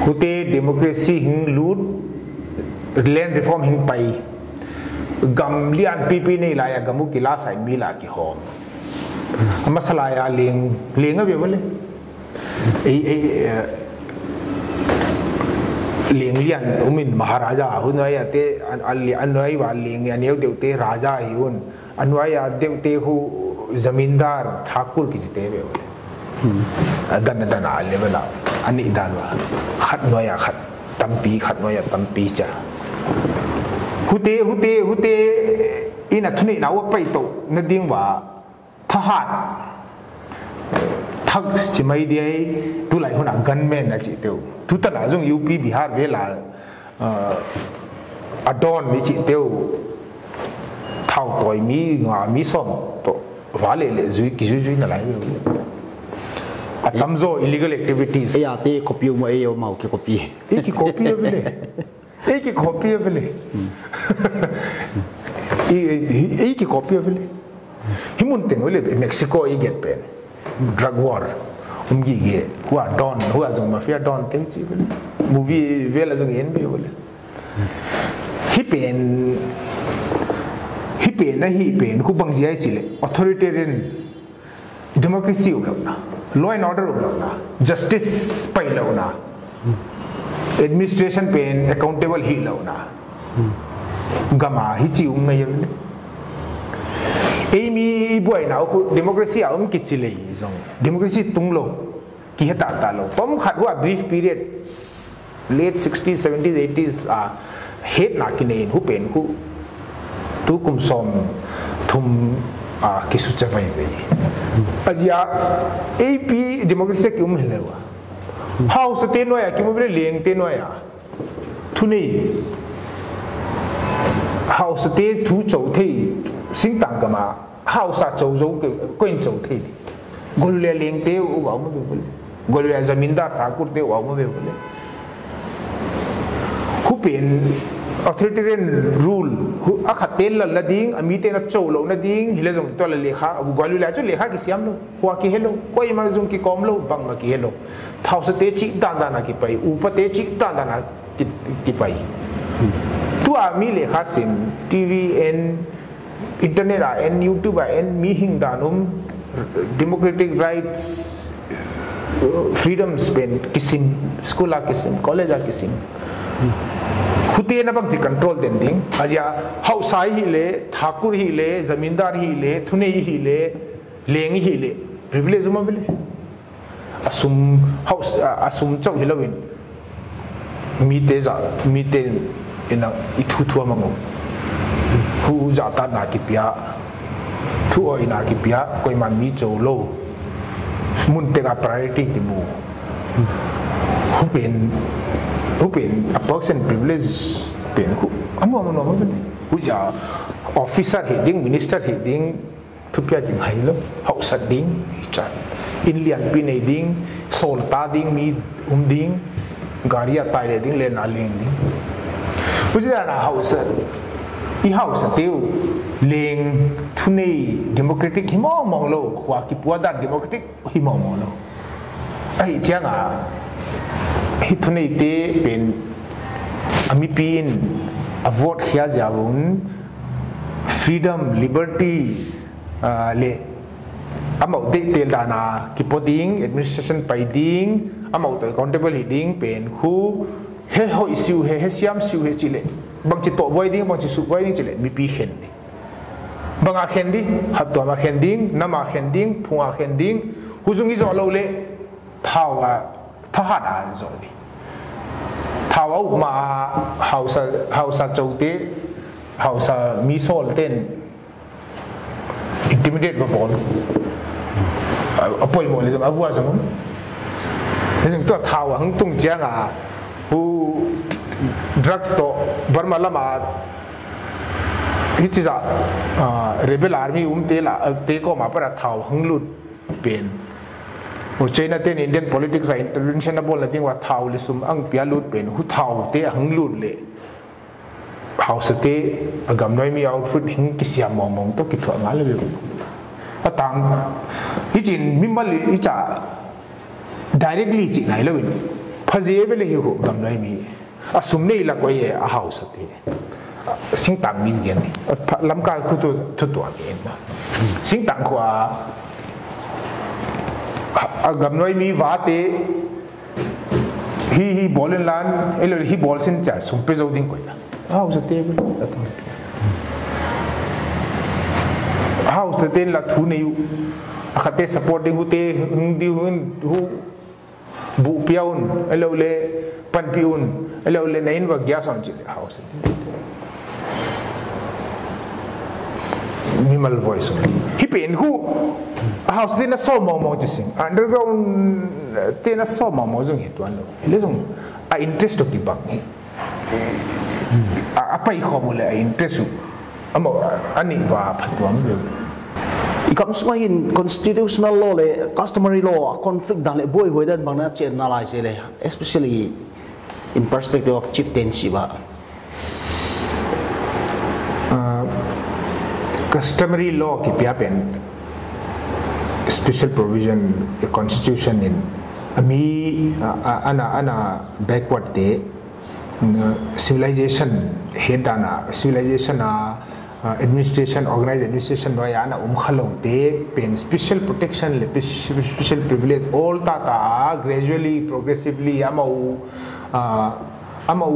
हुते डेमोक्रेसी हिंग लूट लैंड रिफॉर्म हिंग पाई। गम लियान पीपी नहीं लाया गमु किला साइ मिला की होम। मसलाया लेंग लेंग अबे बोले। ए ए लेंग लियान उमिन महाराजा हुनय ते अल्ली अनय वा लेंग या नेव देवते राजा हिउन अनवय देवते हु जमींदार ठाकुर की जिते बे बोले दन दन आले बला ani dan wa khat noya khat tampi khat noya tampi cha hute hute hute ina thuni na wa pai to na ding wa thahat thak chi mai dia tu lai hona gunmen na chi teu tu ta la jong up bihar ve la adon mi chi teu thao toy mi nga mi som to vale le zui ki zui zui na lai a tamzo illegal activities. E ate copy mo e yo mau ke copy e ki copy vele e ki copy vele e ki copy vele himun teng vele mexico i get pen. Drug war. Um gi ge hua don hua zong mafia don te chi vele movie vele zong en be vele hi pen hi pen na hi pen ku bang ji chi le. Authoritarian democracy u administration pen accountable hi lo na gama hi chi um ngai yel amy boy na ku democracy a um ki chi le zong democracy tung lo ki heta ta lo tom khat wa brief period late 60s 70s 80s a het na ki nei hu pen ku tu kum som thum a ki su cha azia ap democracy ki um hele house te no ya ki mo leng te no ya house te thu chou the sing tang ka ma house a chou zo koin chou the golle leng te u wa mo bole golle zamindar thakur te wa mo be bole hu pen authoritarian rule hu akha tel la lading ami te na chou lo na ding hile jong to la lekha abu gwalu la chu lekha ki siam lo kwa ki hello koi ma jong ki kom lo bang ma ki hello thau se te chi dan na ki pai u pa te chi dan na ki pai tu a mi lekha sim tv en internet a en youtube a en mi hing danum democratic rights freedoms pen kisim school a kisim college a kisim te na bang ji control den ding. Aja hausai hi lệ, thakur hi lệ, zamindar hi le thune hi lệ, leng hi le. Privilege ma bile. Asum haus asum chau hi lawin. Mi te za mi te ina ithu thu ma ngo. Hu za ta na ki pya thu oi na ki pya koi ma mi chau lo. Mun te ga priority ti mu. Hu pen open approximate privileges ben ku amu amu no ben uja officer heading minister heading thupya ding hailo hausa ding cha in lian pin ding sol ta ding mi um ding garia tai le ding le na ling ding. Uja na hausa. I hausa teu leng thune democratic himo monglo khwa ki puada democratic himo monglo ai changa a hi thu nei te pen ami pin a vote khia javun freedom liberty le amau de tel dana ki poding administration pai ding amau to accountable ding pen khu he ho issue he he siam siu he chile bang chi to boy ding bang chi su boy ding chile mi pi khen ni bang a khen di hat to ma khen ding na ma khen ding phunga khen ding hu zung i zo lo le 他喊俺做的，他我嘛好啥好啥做的，好啥米索的，intimidate 个 ball，啊，不会么？你怎么不会什么？你怎么他我很懂讲啊？不，drugs 都，不嘛啦嘛。ฮิจิจะเรเบลอาร์มีอุ้มเตล่ะเตโกมาประทับหังลุดเป็น o china ten indian politics a intervention na bol na ding wa thao le sum ang pia lut pen hu thao te hang lut le house te agam noi mi outfit hing ki siam mong mong to ki thwa nga le a tang hi chin mi mal i cha directly chi nai lo win phaje be le hi hu gam noi mi a sum nei la ko ye a house te sing tang min gen ni lam ka khu to to to gen ma sing tang ko a a gam noi mi wa te hi hi bolen lan elo hi bol sin cha sum pe zo ding ko ya house te be atong house te ten la thu nei akate supporting hu te hung di hun hu bu piaun elo le pan piun elo le minimal voice. Hipin ku house tina so mau mau jising. Underground tina so mau mau jung itu lo, Ile jung a interest tu tibang. Apa iko mulai a interest? Amo ani wa patuam lo, Ikam semain constitutional law le customary law conflict dalek boy boy dan bangna cie nalaise le especially in perspective of chief tensi ba. Ah, customary law ki pia pen special provision a constitution in ami ana ana backward te civilization head dana civilization a administration organized administration no ya na um khalong te pen special protection le special privilege all ta ta gradually progressively amau amau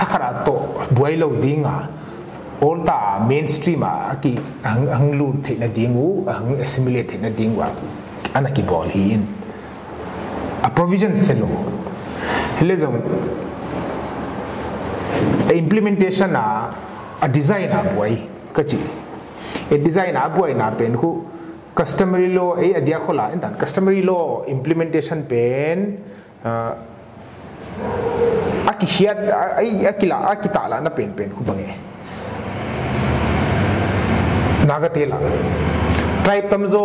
thakara to buailo dinga all ta mainstream a ki ang ang lu the na dingu ang assimilate na dingwa ana ki bol hi in a provision selo hele jong a implementation a a design a boy kachi a design a boy na pen ku customary law a adia khola entan customary law implementation pen aki hiat ai akila akitala na pen pen ku bange nagatela tribe tamzo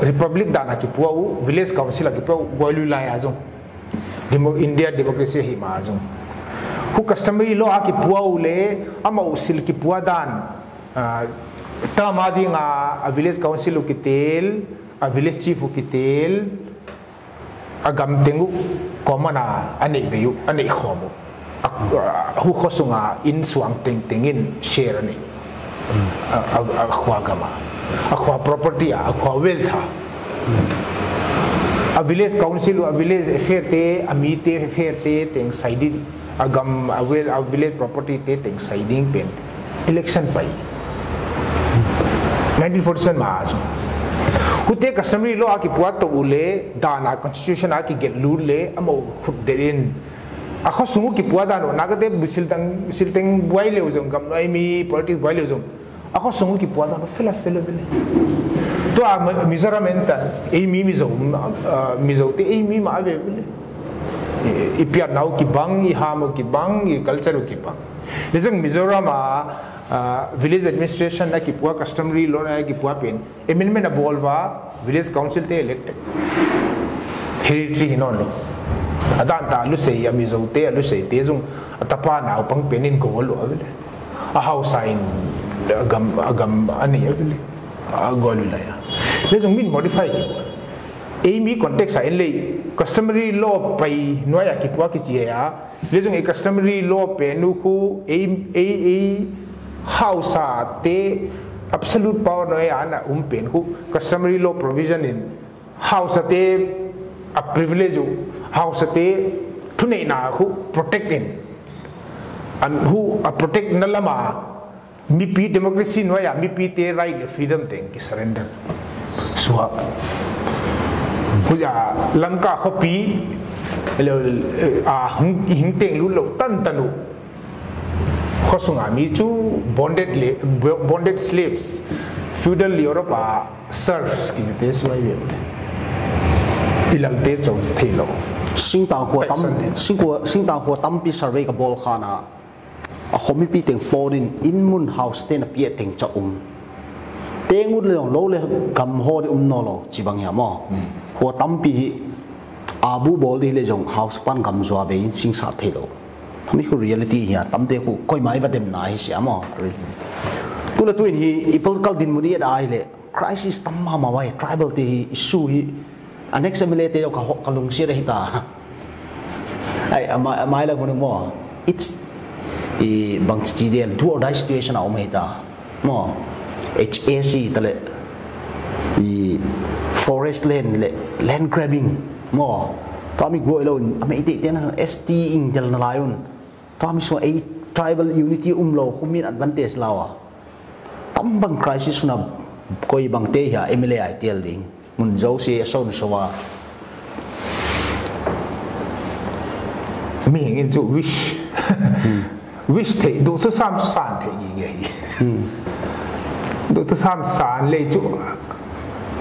republic dana ki puau village council ki puau goilu la azung. Demo india democracy hi ma azung. Hu customary law ki puau le ama usil ki puwa dan. Ta ma di nga a village council ki tel a village chief ki tel agam tengu komana ane beyu ane khomo hu khosunga in suang teng tengin share ni अखवा गमा अखवा प्रॉपर्टी अखवा वेल्थ आ। विलेज काउंसिल विलेज एफेयर ते अमी ते एफेयर ते तें साइडिंग गम वेल विलेज प्रॉपर्टी ते तें साइडिंग पेन। इलेक्शन पाई। 1947 मा आजो। कुते कस्टमरी लो आ की पुआ तो उले, दाना कॉन्स्टिट्यूशन आ की गेट लूले अमो खुद देरिन आख सूंगू की पुआ दानो नागदेव सिल्टंग सिल्टिंग बुआई ले उजों गम आई मी पॉलिटिक्स बुआई ले उजों आख सूंगू की पुआ दानो फेला फेला बिले तो आ मिजोरम एंटर ए मी मिजो मिजो ते ए मी मावे बिले इपिया नाउ की बंग इ हामो की बंग इ कल्चर की बंग लेजों मिजोरम आ विलेज एडमिनिस्ट्रेशन ना की पुआ कस्टमरी लो ना की पुआ पेन एमिनमेंट अबोलवा विलेज काउंसिल ते इलेक्टेड हेरिटरी हिनोन लो adan ta lu sei ya mizo te lu sei te jung atapa na upang penin ko lo avile a house sign agam agam ani avile a golula ya lejang min modify ki context sa enle customary law pai noya ki pua ki chia le jung e customary law pe nu khu a a a house a te absolute power noya na um pen khu customary law provision in house te a privilege house te thune na khu protect in an hu a protect na lama mi pi democracy noya mi pi te right freedom teng ki surrender suwa huja lamka khopi lo a hing teng lu lo tan tanu khosunga mi chu bonded bonded slaves feudal europe a serfs ki te suai ve ilam te chau thei sinh tạo của tâm sinh của sinh tạo của tâm bị survey cái bol khana à không biết tiếng foreign in mun house tên là biết tiếng cho um tiếng út lượng lâu le cầm hồ để um nó lo chỉ bằng nhà mò của tâm bị abu bol đi le dùng house pan cầm zua bé in sinh sát thế lo không biết cái reality. Nhà tâm thế của coi máy và dem nai xí mò tu là tu in hi ipol kal din muni ai le crisis tâm mà mà vậy tribal thì issue hi anex emile te ka ka lung sia hi ta ai ama mai la ko mo. It's i bang chi del tu or die situation a o mai ta mo HAC tale i forest land land grabbing. Mo to mi go alone ame ite ten ST ing jal na layon to so a tribal unity umlo kumin advantage lawa tambang crisis na koi bang te ya ai tel ding mun zo si so ni so wa mi ngin chu wish. Wish te do to sam san te gi ge do to sam san le chu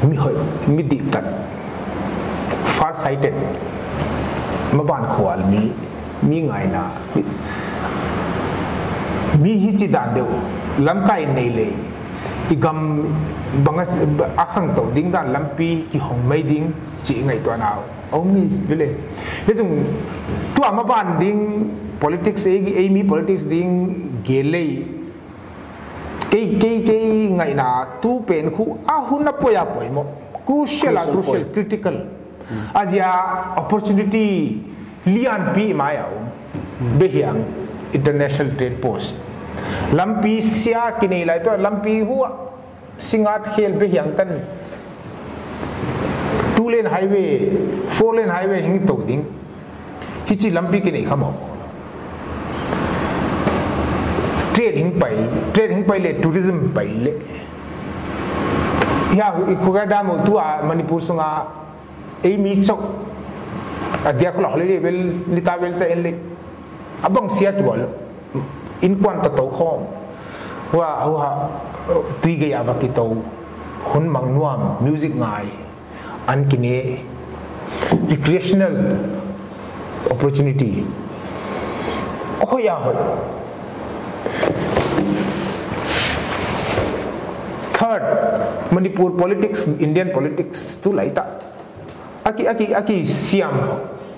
mi hoi mi di tat far sighted ma ban khwal mi mi ngai na mi hi chi dan deu lam kai nei le i gam banga akhang to ding dan lampi ki hong mai ding chi ngai to nào ông mi vile le chung tu ama ban ding politics e gi mi politics ding gele cái cái cái ngày nào tu pen khu a hun na poya poi mo crucial crucial critical asia opportunity lian pi ma ya behiang international trade post lampi sia kini lai to lampi huwa singat khel behiang tan two lane highway four lane highway hing to ding hichi lampi kini khamo trade hing pai trade hing pai le tourism pai le ya ikhuga damu tu a manipur sunga ei mi chok adia ko holiday bel lita bel cha en le abang sia tu bol in kwan ta to khom wa wa tui ga ya ki to hun mang nuam music ngai an kine recreational opportunity oh ya hoi third manipur politics indian politics tu lai ta aki aki aki siam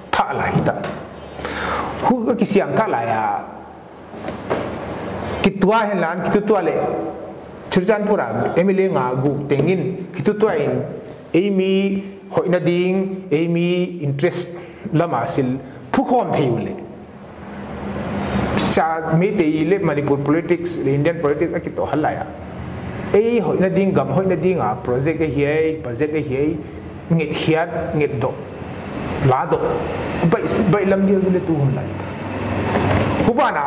tha lai ta hu aki siam tha lai ya kitua hen lan kitu tua le churchanpura emile nga gu tengin kitu tua in emi hoina ding emi interest lama sil phu khom cha me te ile manipur politics indian politics akito halaya ei hoina ding gam hoina ding a project hi ai project hi ai ngit hiat ngit do la do bai bai lam dia le tu hun lai खुबाना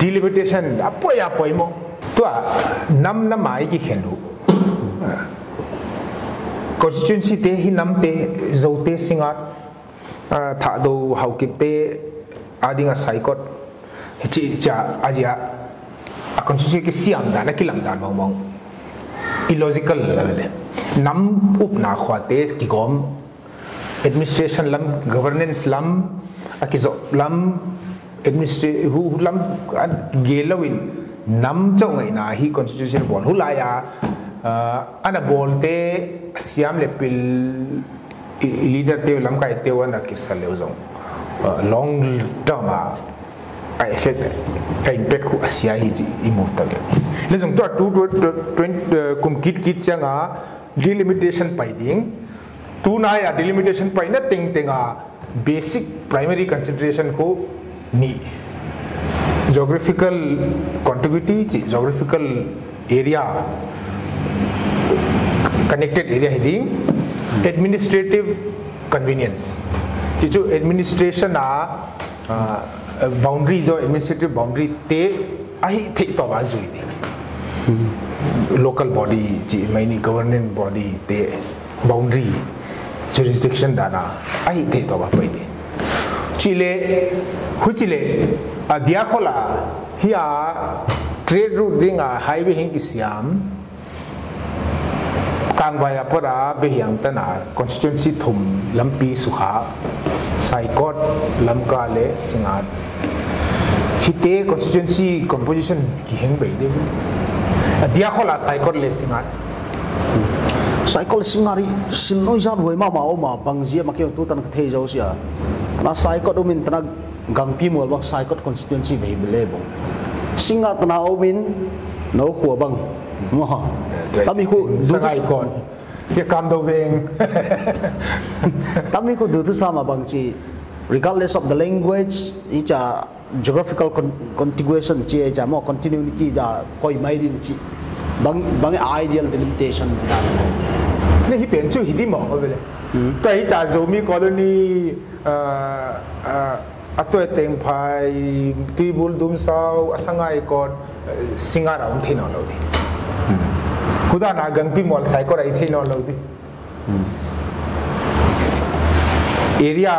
डिलिविटेशन अपो या पैमो तो नम नम आए कि खेल कॉन्स्टिट्युएंसी ते ही नम ते जो ते सिंगार था दो हाउ की ते आदि का साइकोट ची चा आजिया कॉन्स्टिट्युएंसी के सी आमदान है कि लमदान मऊ मऊ लेवल है नम उप ना खाते कि गम एडमिनिस्ट्रेशन लम गवर्नेंस लम अकिजो लम administration lam governance lam gelawin nam chau ngai na hi constitution bol hu la ya ana bol te siam le pil leader te lam kai te wana ki sale zong long term a a effect a impact ku asia hi ji immortal le zong to tu 20 kum kit kit changa delimitation pai ding tu na ya delimitation pai na ting tenga basic primary consideration ko knee geographical contiguity geographical area connected area है एडमिनिस्ट्रेटिव कन्वीनियंस चीज़ एडमिनिस्ट्रेशन आ बाउंड्री जो एडमिनिस्ट्रेटिव बाउंड्री ते आही थे तो आवाज़ हुई थी लोकल बॉडी जी मैनी गवर्नमेंट बॉडी ते बाउंड्री जो रिस्ट्रिक्शन दाना, आही थे तो आवाज़ पड़ी Chile, địa a Diakola, here trade route ding a highway hing siam. Kang vaya pora behiang tana constituency thum lampi sukha saikot lamkale khi thế constituency composition ki heng be de dia khola saikot le singat saikot singari sinloi jan hoi ma ma o ma bangji ma ke tu tan the jau sia kana saikot umin tana gangpi mol bak saikot constituency be bele bo singat na o min no ko bang mo tami ko sangai kon. Ya kam do veng. Tami ko dutu sama bang chi regardless of the language icha geographical contiguation chi icha mo continuity da koi mai din chi. Bang bang ideal delimitation. Da ne hi pen chu hi di mo ko bele तो ही चा uh, Zomi colony uh, atwe teng phai ti bul dum sao asanga ikot uh, singa raun thi no lodi khuda na gang pi mol sai ko rai thi no lodi area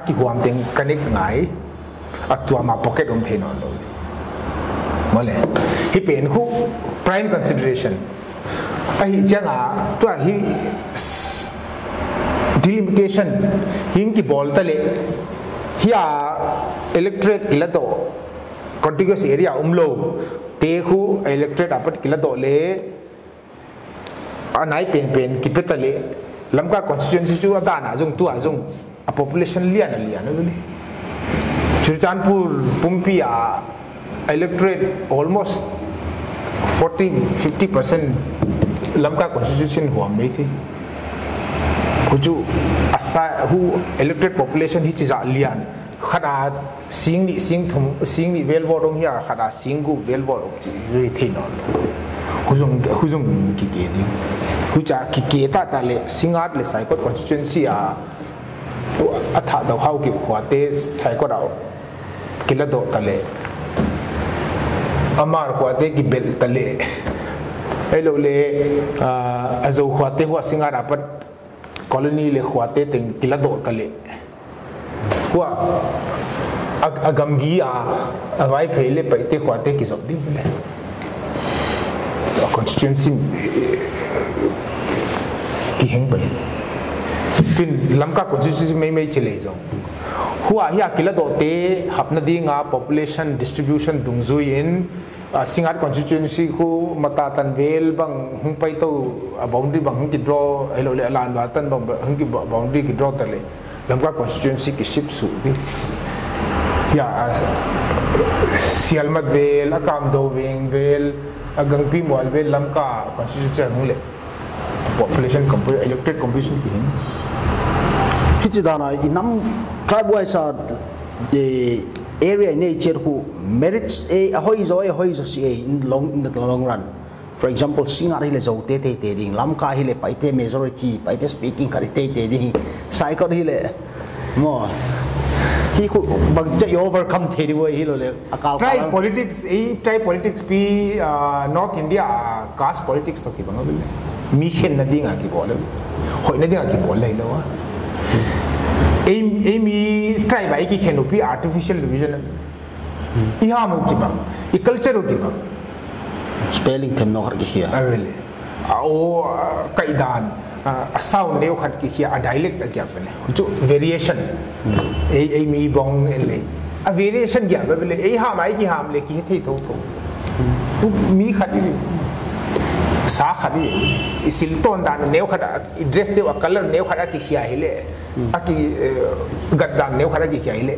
aki huam teng connect ngai atua ma pocket om thi no lodi mole hi pen khu prime consideration. Ai changa tua hi delimitation हिंकी बोलतले, हिया इलेक्ट्रेट किलतो कंटिग्यूस एरिया उमलो टेहु इलेक्ट्रेट अपट किलतो ले नाई पेन पेन किपेतले लमका कॉन्स्टिट्यूएंसी चू अदा ना जोंग तू आजोंग पॉपुलेशन लिया न लिया न बोले चुरचानपुर पुंपिया इलेक्ट्रेट ऑलमोस्ट 40 50 परसेंट लमका कॉन्स्टिट्यूशन हुआ मई huju asa hu electorate population hi chiza lian khada sing ni sing thum sing ni vel vodong hi khada sing gu vel vodong chi zui thi no huzung huzung ki ke ding hucha ki ke ta ta le singat le ko constituency a to atha da hau ki khwate ko dau kila do ta le. Amar khwate ki bel ta le. Hello le azo khwate huwa singat apat colony le khwate teng kila do ta le huwa agam gi a avai phele paite khwate ki zot di le constituency ki heng bai fin lamka constituency mai mai chile hi akila do te hapna di nga population distribution dungzu in singat constituency ku mata tan vel bang hung pai to boundary bang hung draw hello le alan ba tan bang hung ki boundary ki draw tale. Lamka constituency ki ship su di. Ya sialmat vel akam do wing vel agang pi mual vel lamka constituency hung le population composition elected composition ki hin. Hichidana inam tribe wise the area nature who merits a ahoi zo a hoi zo si in long in the long run for example singar hile zo te te te ding lam ka hile paite majority paite speaking kari te te ding sai ko hile mo he could bang cha overcome the way hilo le akal try politics e try politics pi north india caste politics to ki bang bile mi khen na dinga ki bol hoi na dinga ki bol lai lo wa aim aim try bai ki khen pi artificial division i ha mu ki bang i culture ki bang spelling them no har ki hiya avele o kaidan asau neu khat ki a dialect a gya bele chu variation ei ei mi bong ele a variation gya bele ei ha mai ki ham le ki thei tho tho tu mi khat ni sa khat ni sil ton dan neu khat dress de wa color neu khat ki kia hele a ki gad dan neu khat ki kia hele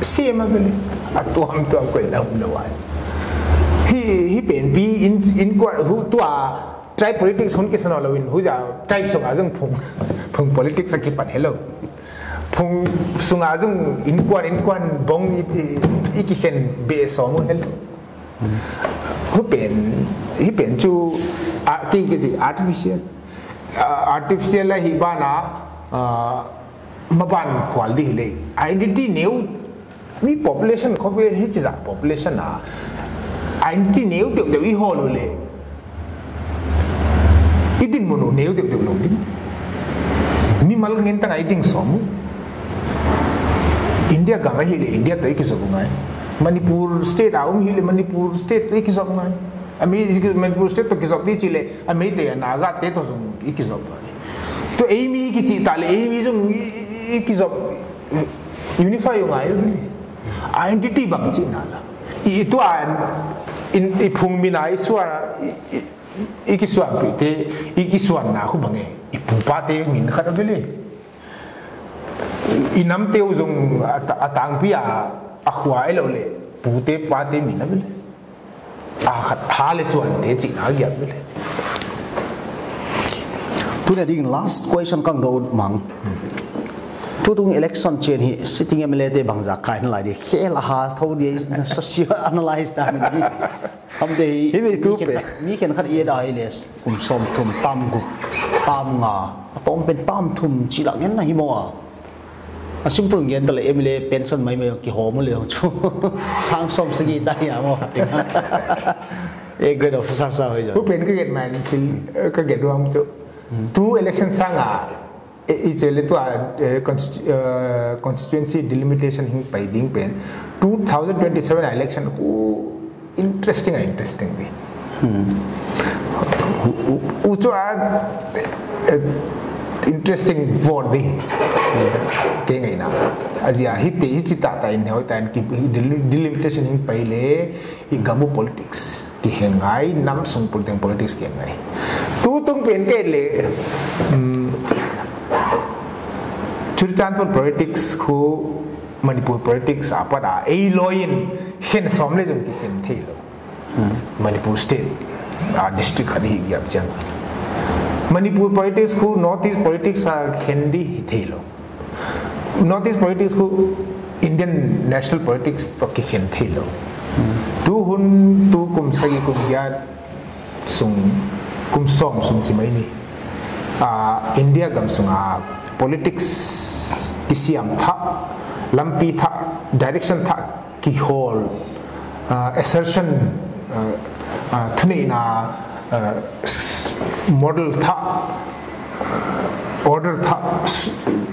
same bele a tu ham tu am ko la hum la wa hi hi pen bi in in kwa hu tu a tribe politics hun ki sanol win hu ja tribe sunga jung phung phung politics ki pan hello phung sunga jung in kwan in kwan bong i ki hen be so mu hel hu pen hi pen chu a ki ki ji artificial artificial hi ba na maban khwal di le identity new ni population ko be hi chi ja population na identity new de de i ho lo le idin mo no neu de de lo din mi mal ngin tang ai ding som india ga ma hi le india tai ki so manipur state aum hi le manipur state tai ki so ngai ami manipur state to ki so di chi le ami te na ga te to sung ki so to ei mi ki chi ta le identity bang chi na la i to an in i phung mi nai suwa iki suan pi te iki suan na khu bange i pu pa te min khat bele i nam te uzung atang pi a a khwa elo le pu te pa te min bele a khat ha le suan te chi na ya bele tu na ding last question kang do mang tu tung election chen hi sitting MLA te bangza kai na lai di khela ha tho di social analyze da ni am de hi ni tu pe mi ken khat ye dai les kum som thum tam gu tam nga tom pen tam thum chi la yan na hi mo a a simple ngen dal MLA pension mai mai ki ho mo le chu sang som sigi da ya mo ti a grade officer sa ho jo pu pen ka get man sil ka get rom tu tu election sanga इचले इसलिए तो कॉन्स्टिट्युएसी डिलिमिटेशन हिंग पै दिंग pen. Two thousand twenty seven election को इंटरेस्टिंग है इंटरेस्टिंग भी। हम्म। ऊंचो आ इंटरेस्टिंग वर्ड भी कहीं गई ना। आज यहाँ ही तेज चिता था इन्हें होता है कि डिलिमिटेशन हिंग पहले ये गमो पॉलिटिक्स कि हेंगाई नम सुन पुलते पॉलिटिक्स के हेंगाई। तू तुम पेन के ले चुरीचांदपुर पोलिटिक्स को मणिपुर पोलिटिक्स आपदा ए लॉइन हेन सोमले जों कि हेन थे लो मणिपुर स्टेट आ डिस्ट्रिक्ट हरि गिया जन मणिपुर पोलिटिक्स को नॉर्थ ईस्ट पोलिटिक्स आ हेंडी हि थे लो नॉर्थ ईस्ट पोलिटिक्स को इंडियन नेशनल पोलिटिक्स तो कि हेन थे लो तू हुन तू कुम सगी कुम सुंग कुम सुंग चिमाइनी इंडिया गमसुंगा पॉलिटिक्स किसीम था लंपी था डायरेक्शन था कि होल एसर्शन थने ना मॉडल था ऑर्डर था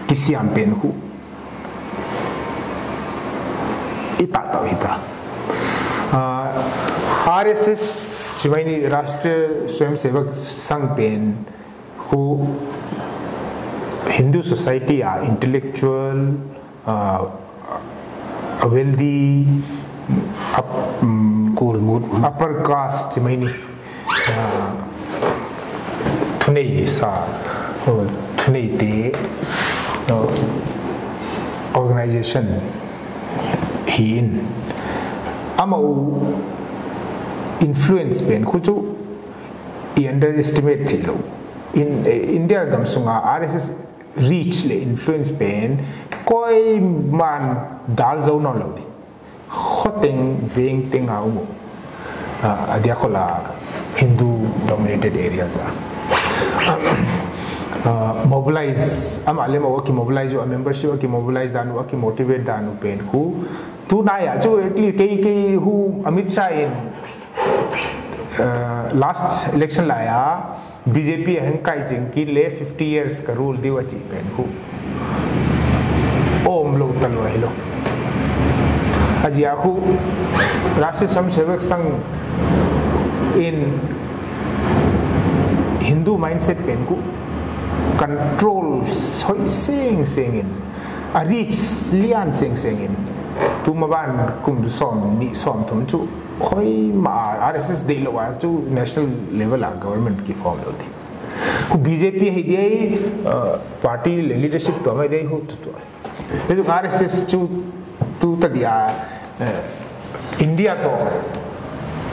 किसी आम पेन हु इता तो इता आरएसएस चिवाई राष्ट्रीय स्वयंसेवक संघ पेन आ, को हिंदू सोसाइटी आ इंटेलेक्चुअल वेल्दी अपर कास्ट मैंने थुने सा थुने दे ऑर्गेनाइजेशन ही इन अम इन्फ्लुएंस पेन खुचो ई अंडर एस्टिमेट थे लोग। In india gam sunga rss reach le influence pen koi man dal zo no lo khoteng veng teng au mo adia khola hindu dominated areas are mobilize am ale mo ki mobilize a membership ki mobilize dan wa ki motivate dan pen hu tu na ya chu atli kei kei hu amit shah in last election la ya BJP अहंकार जिंकी ले 50 इयर्स का रूल दिवा ची पेन को ओम लो तलवा हिलो अजियाखु राष्ट्रीय स्वयंसेवक संघ इन हिंदू माइंडसेट पेन को control hoi seng sengin a reach lian seng sengin ban kum du som ni som thum chu khoi ma rss de lo wa chu national level a government ki form lo thi ku bjp he de party leadership to ma de hu tu le ju rss chu tu ta dia india to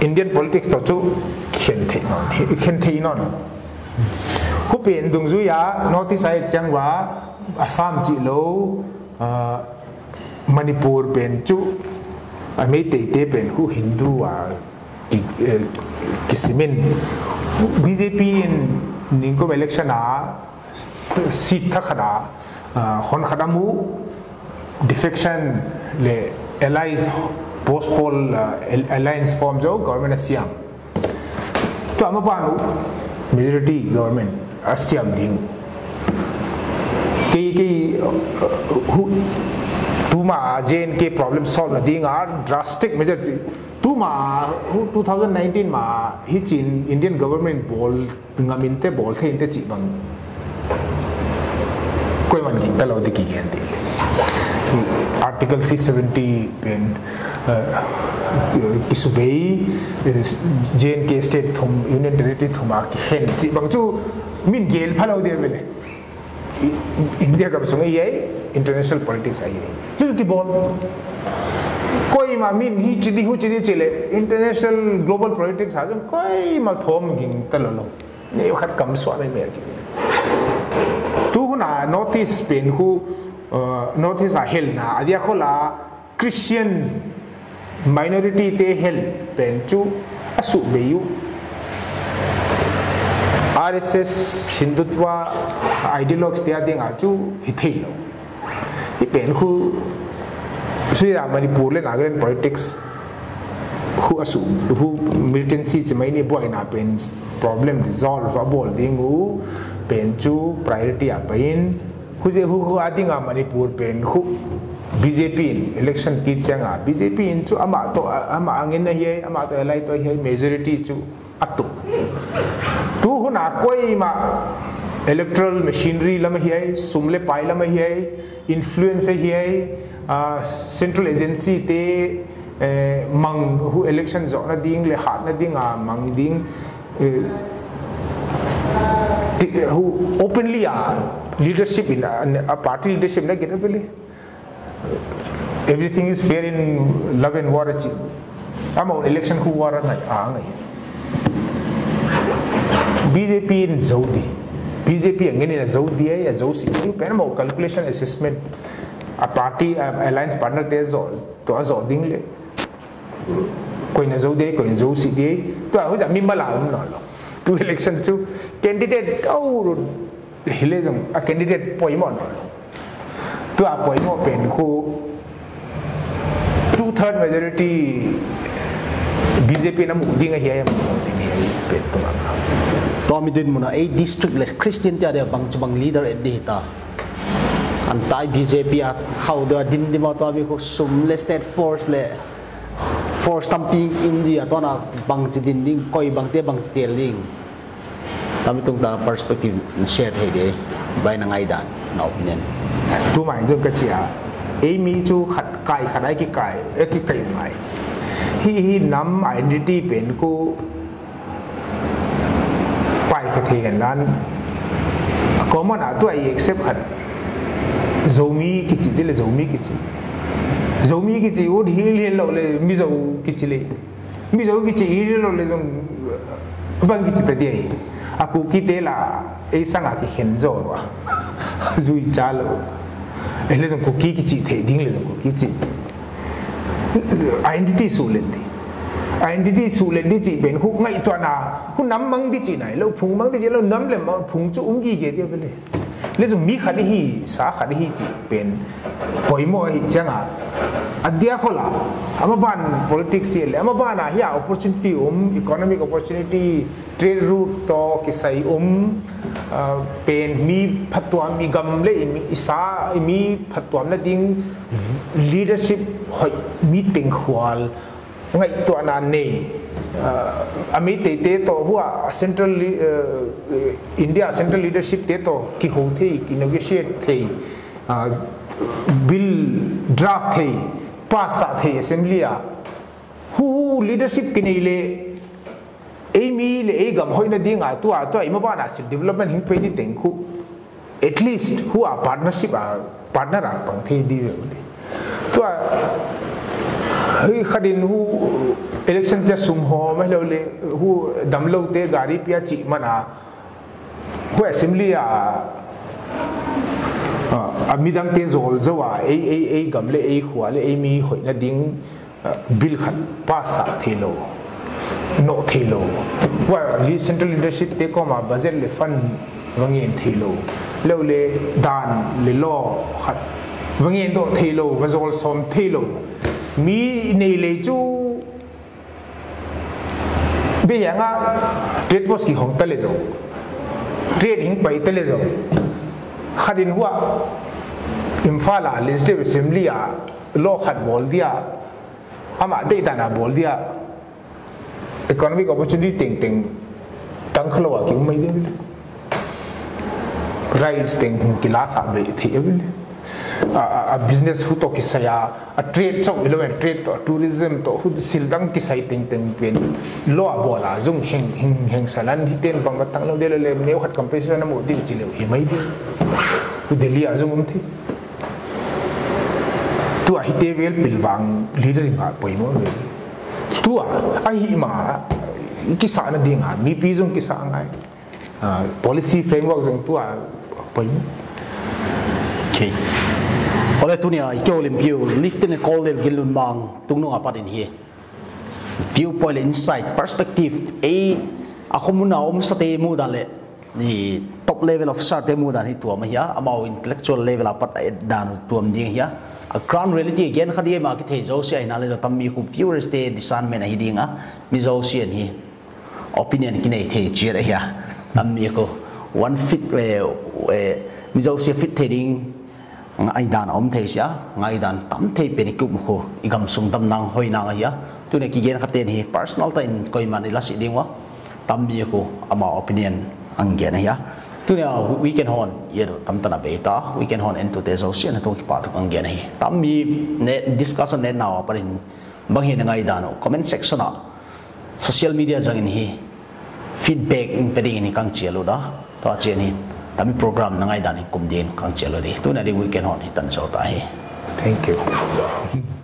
indian politics to chu khen the non khen the non ku pen dung zu ya north side chang wa assam chi lo Manipur बेंचु अमी ते ते बेंकु हिंदू किसीमिन बीजेपी इन निको इलेक्शन आ सीट था खड़ा हन खड़ा मु डिफेक्शन ले allies post poll alliance form जो गवर्नमेंट सियाम तो हम पानु मेजोरिटी गवर्नमेंट अस्तियाम दिंग कई कई who tu mà JN problem solve nothing are drastic measure tu mà 2019 mà hi chin Indian government bol ngamin te bol the inte chi bang koi man king talo de ki gen de article 370 pen ki subei JN के state thum union territory thuma ki hen chi bang chu min gel phalo de bele India का सुने ये इंटरनेशनल पॉलिटिक्स आई है। लिटिल की बॉल कोई मा मिन ही चिदी हु चिदी चले इंटरनेशनल ग्लोबल पॉलिटिक्स आज कोई मा थोम गिंग तललो ने वखत कम स्वा में मेर की तू हुना नॉर्थ ईस्ट पेन हु नॉर्थ ईस्ट आ हेल ना, आदिया खोला क्रिश्चियन माइनॉरिटी ते हेल पेन चू, असु बेयू। R S S Hindutva ideologues इत्यादि आचु हिथे मणिपुर नागालैंड पॉलिटिक्स हु असु हु मिलिटेंसी मैंने बो आईना पेन प्रॉब्लम रिजॉल्व अब बोल दिंग हु पेन चु प्रायोरिटी आप इन हुजे हू हु आदि आ मणिपुर पेन हू बीजेपी इन इलेक्शन की चंग आ बीजेपी इन चु अमा तो अमा तो एलाई तो है मेजोरिटी चु अतु ना, कोई मा इलेक्ट्रल मशीनरी लम ही है सुमले पाई लम ही है इन्फ्लुएंस ही है सेंट्रल एजेंसी ते मंग, हु इलेक्शन जो ना दिंग, ले हाथ ना दिंग, आ, मंग दिंग हु ओपनली आ लीडरशिप इन अ पार्टी लीडरशिप ना कितने पहले। Everything is fair in love and war अच्छी अमाउंट इलेक्शन को वॉर ना आ गई। बीजेपी इन जौदी बीजेपी हेने जौदी है या जौसी पेन मो कलकुलेशन असेसमेंट आ पार्टी अलायंस पार्टनर ते जो तो आ जोदिंगले कोई न जौदे कोई जौसी दे तो आ जा मिमल आ न लो टू इलेक्शन टू कैंडिडेट औ हिले जम आ कैंडिडेट पोइम न टू थर्ड मेजोरिटी बीजेपी न ding a ding to mi din muna a district le christian tia de bang bang leader at data an tai bjp at how do din di ma to mi ko sum le state force le force stamping india to na bang chi din ding koi bang te bang chi ling. Tami tung ta perspective share thei de bai na ngai dan na opinion. Tu mai jong ka chia e mi chu khat kai kharai ki kai e ki kai mai. Hi hi nam identity pen ko lan common a tu ai accept khat zomi ki chi de le zomi ki chi zomi ki chi ud hil hil lo le mi zo ki chi le mi zo ki chi hil lo le dong bang ki chi ta de aku ki te la e sang a ki hen zo wa zui cha lo e le dong ku ki ki chi the ding le dong ku ki chi ขันที่สุเลนดิจิเป็นคุกายตัวน่ะคุณน้ำมังดิจิไหนแล้วผงมังดิจิแล้วน้ำเลยมังพุงจะอุ้งกี่เกียร์ติไปเลยแล้วจะมีขันหีสาขันหีจิเป็นป่อยมอยจังอะอันเดียคนละอเมาบ้าน politics เสียเลยอามาบ้านอะเฮีย opportunity อุ้ม economic opportunity trade route ต่อคิสัยอุ้มเป็นมีผัตัวมีกำเลยมีอิสามีผัตัวนั่นดิ้ง leadership คอยมีติงขวาล ngai to na ne ami te te to hua central india central leadership te to ki ho the ki negotiate the bill draft the pass sa the assembly a hu leadership ki nei le amy le e gam hoina dinga tu a to ima ba na sil development hin pe di teng khu at least who are partnership a partner hơi khát đến hu election cha sum ho mấy lâu lên hu đâm lâu tê gari pia chị mà à hu assembly à à mi đang tê zol zô à ấy ấy ấy gầm lệ ấy khua lệ ấy mi hội là tiếng bill khát pass à thế lô nó thế lô và lý central leadership thế có mà budget lệ phân vang yên thế lô lâu lệ đàn lệ lo khát vang yên đó thế lô và zol som thế lô mi nei le chu be yang a trade post ki hong tale zo trade hing pai tale zo khadin huwa imphal a legislative assembly a law khat bol dia ama de ta na bol dia economic opportunity ting ting tang khlo ki mai de rights ting ki la sa be the a business hu to kisaya a trade chok ilo en trade to tourism to hu sildang kisai ting ting pen lo a bola zung heng heng heng salan hi ten bang tang lo de le neu khat competition na mo di chi le hi mai di hu delhi a zung um thi tu a hi te vel pilwang leader nga poi mo ve tu a a hi ma kisa na ding a mi pi zung kisa ngai policy framework zung tu a poi okay ole tunia ikyo lim view. Lifting a call del gilun mang tungno apa din hi. Viewpoint insight, perspective a ako muna om sa te mu dale ni top level of start te mu dan hi tuam hiya amao intellectual level apat dan tuam ding hiya a ground reality again, khadi e ma ki the zo se ina le tam mi ku viewers te discernment hi dinga mi zo sian hi opinion ki nei the chi re hiya tam mi ko one fit we mi zo se fit thing ngay đàn ông thế xia ngay đàn tắm thế bên cái mục hồ igam sum tâm năng hơi năng ấy tôi này kia cái tên hi personal tên coi mà là sĩ điên quá. Tâm như cô ama opinion anh kia này á. Tu này weekend hon giờ đó tâm tana bê ta weekend hon into thế số xia này tôi cái part anh kia này. Tâm như này discussion này nào phải bằng hiện ngay đàn comment section à, social media rằng hi feedback in peding ni kang luôn đó, to chia này. tami program na ngai dani kumdin kang chelori tu na ri weekend hon hitan so ta thank you.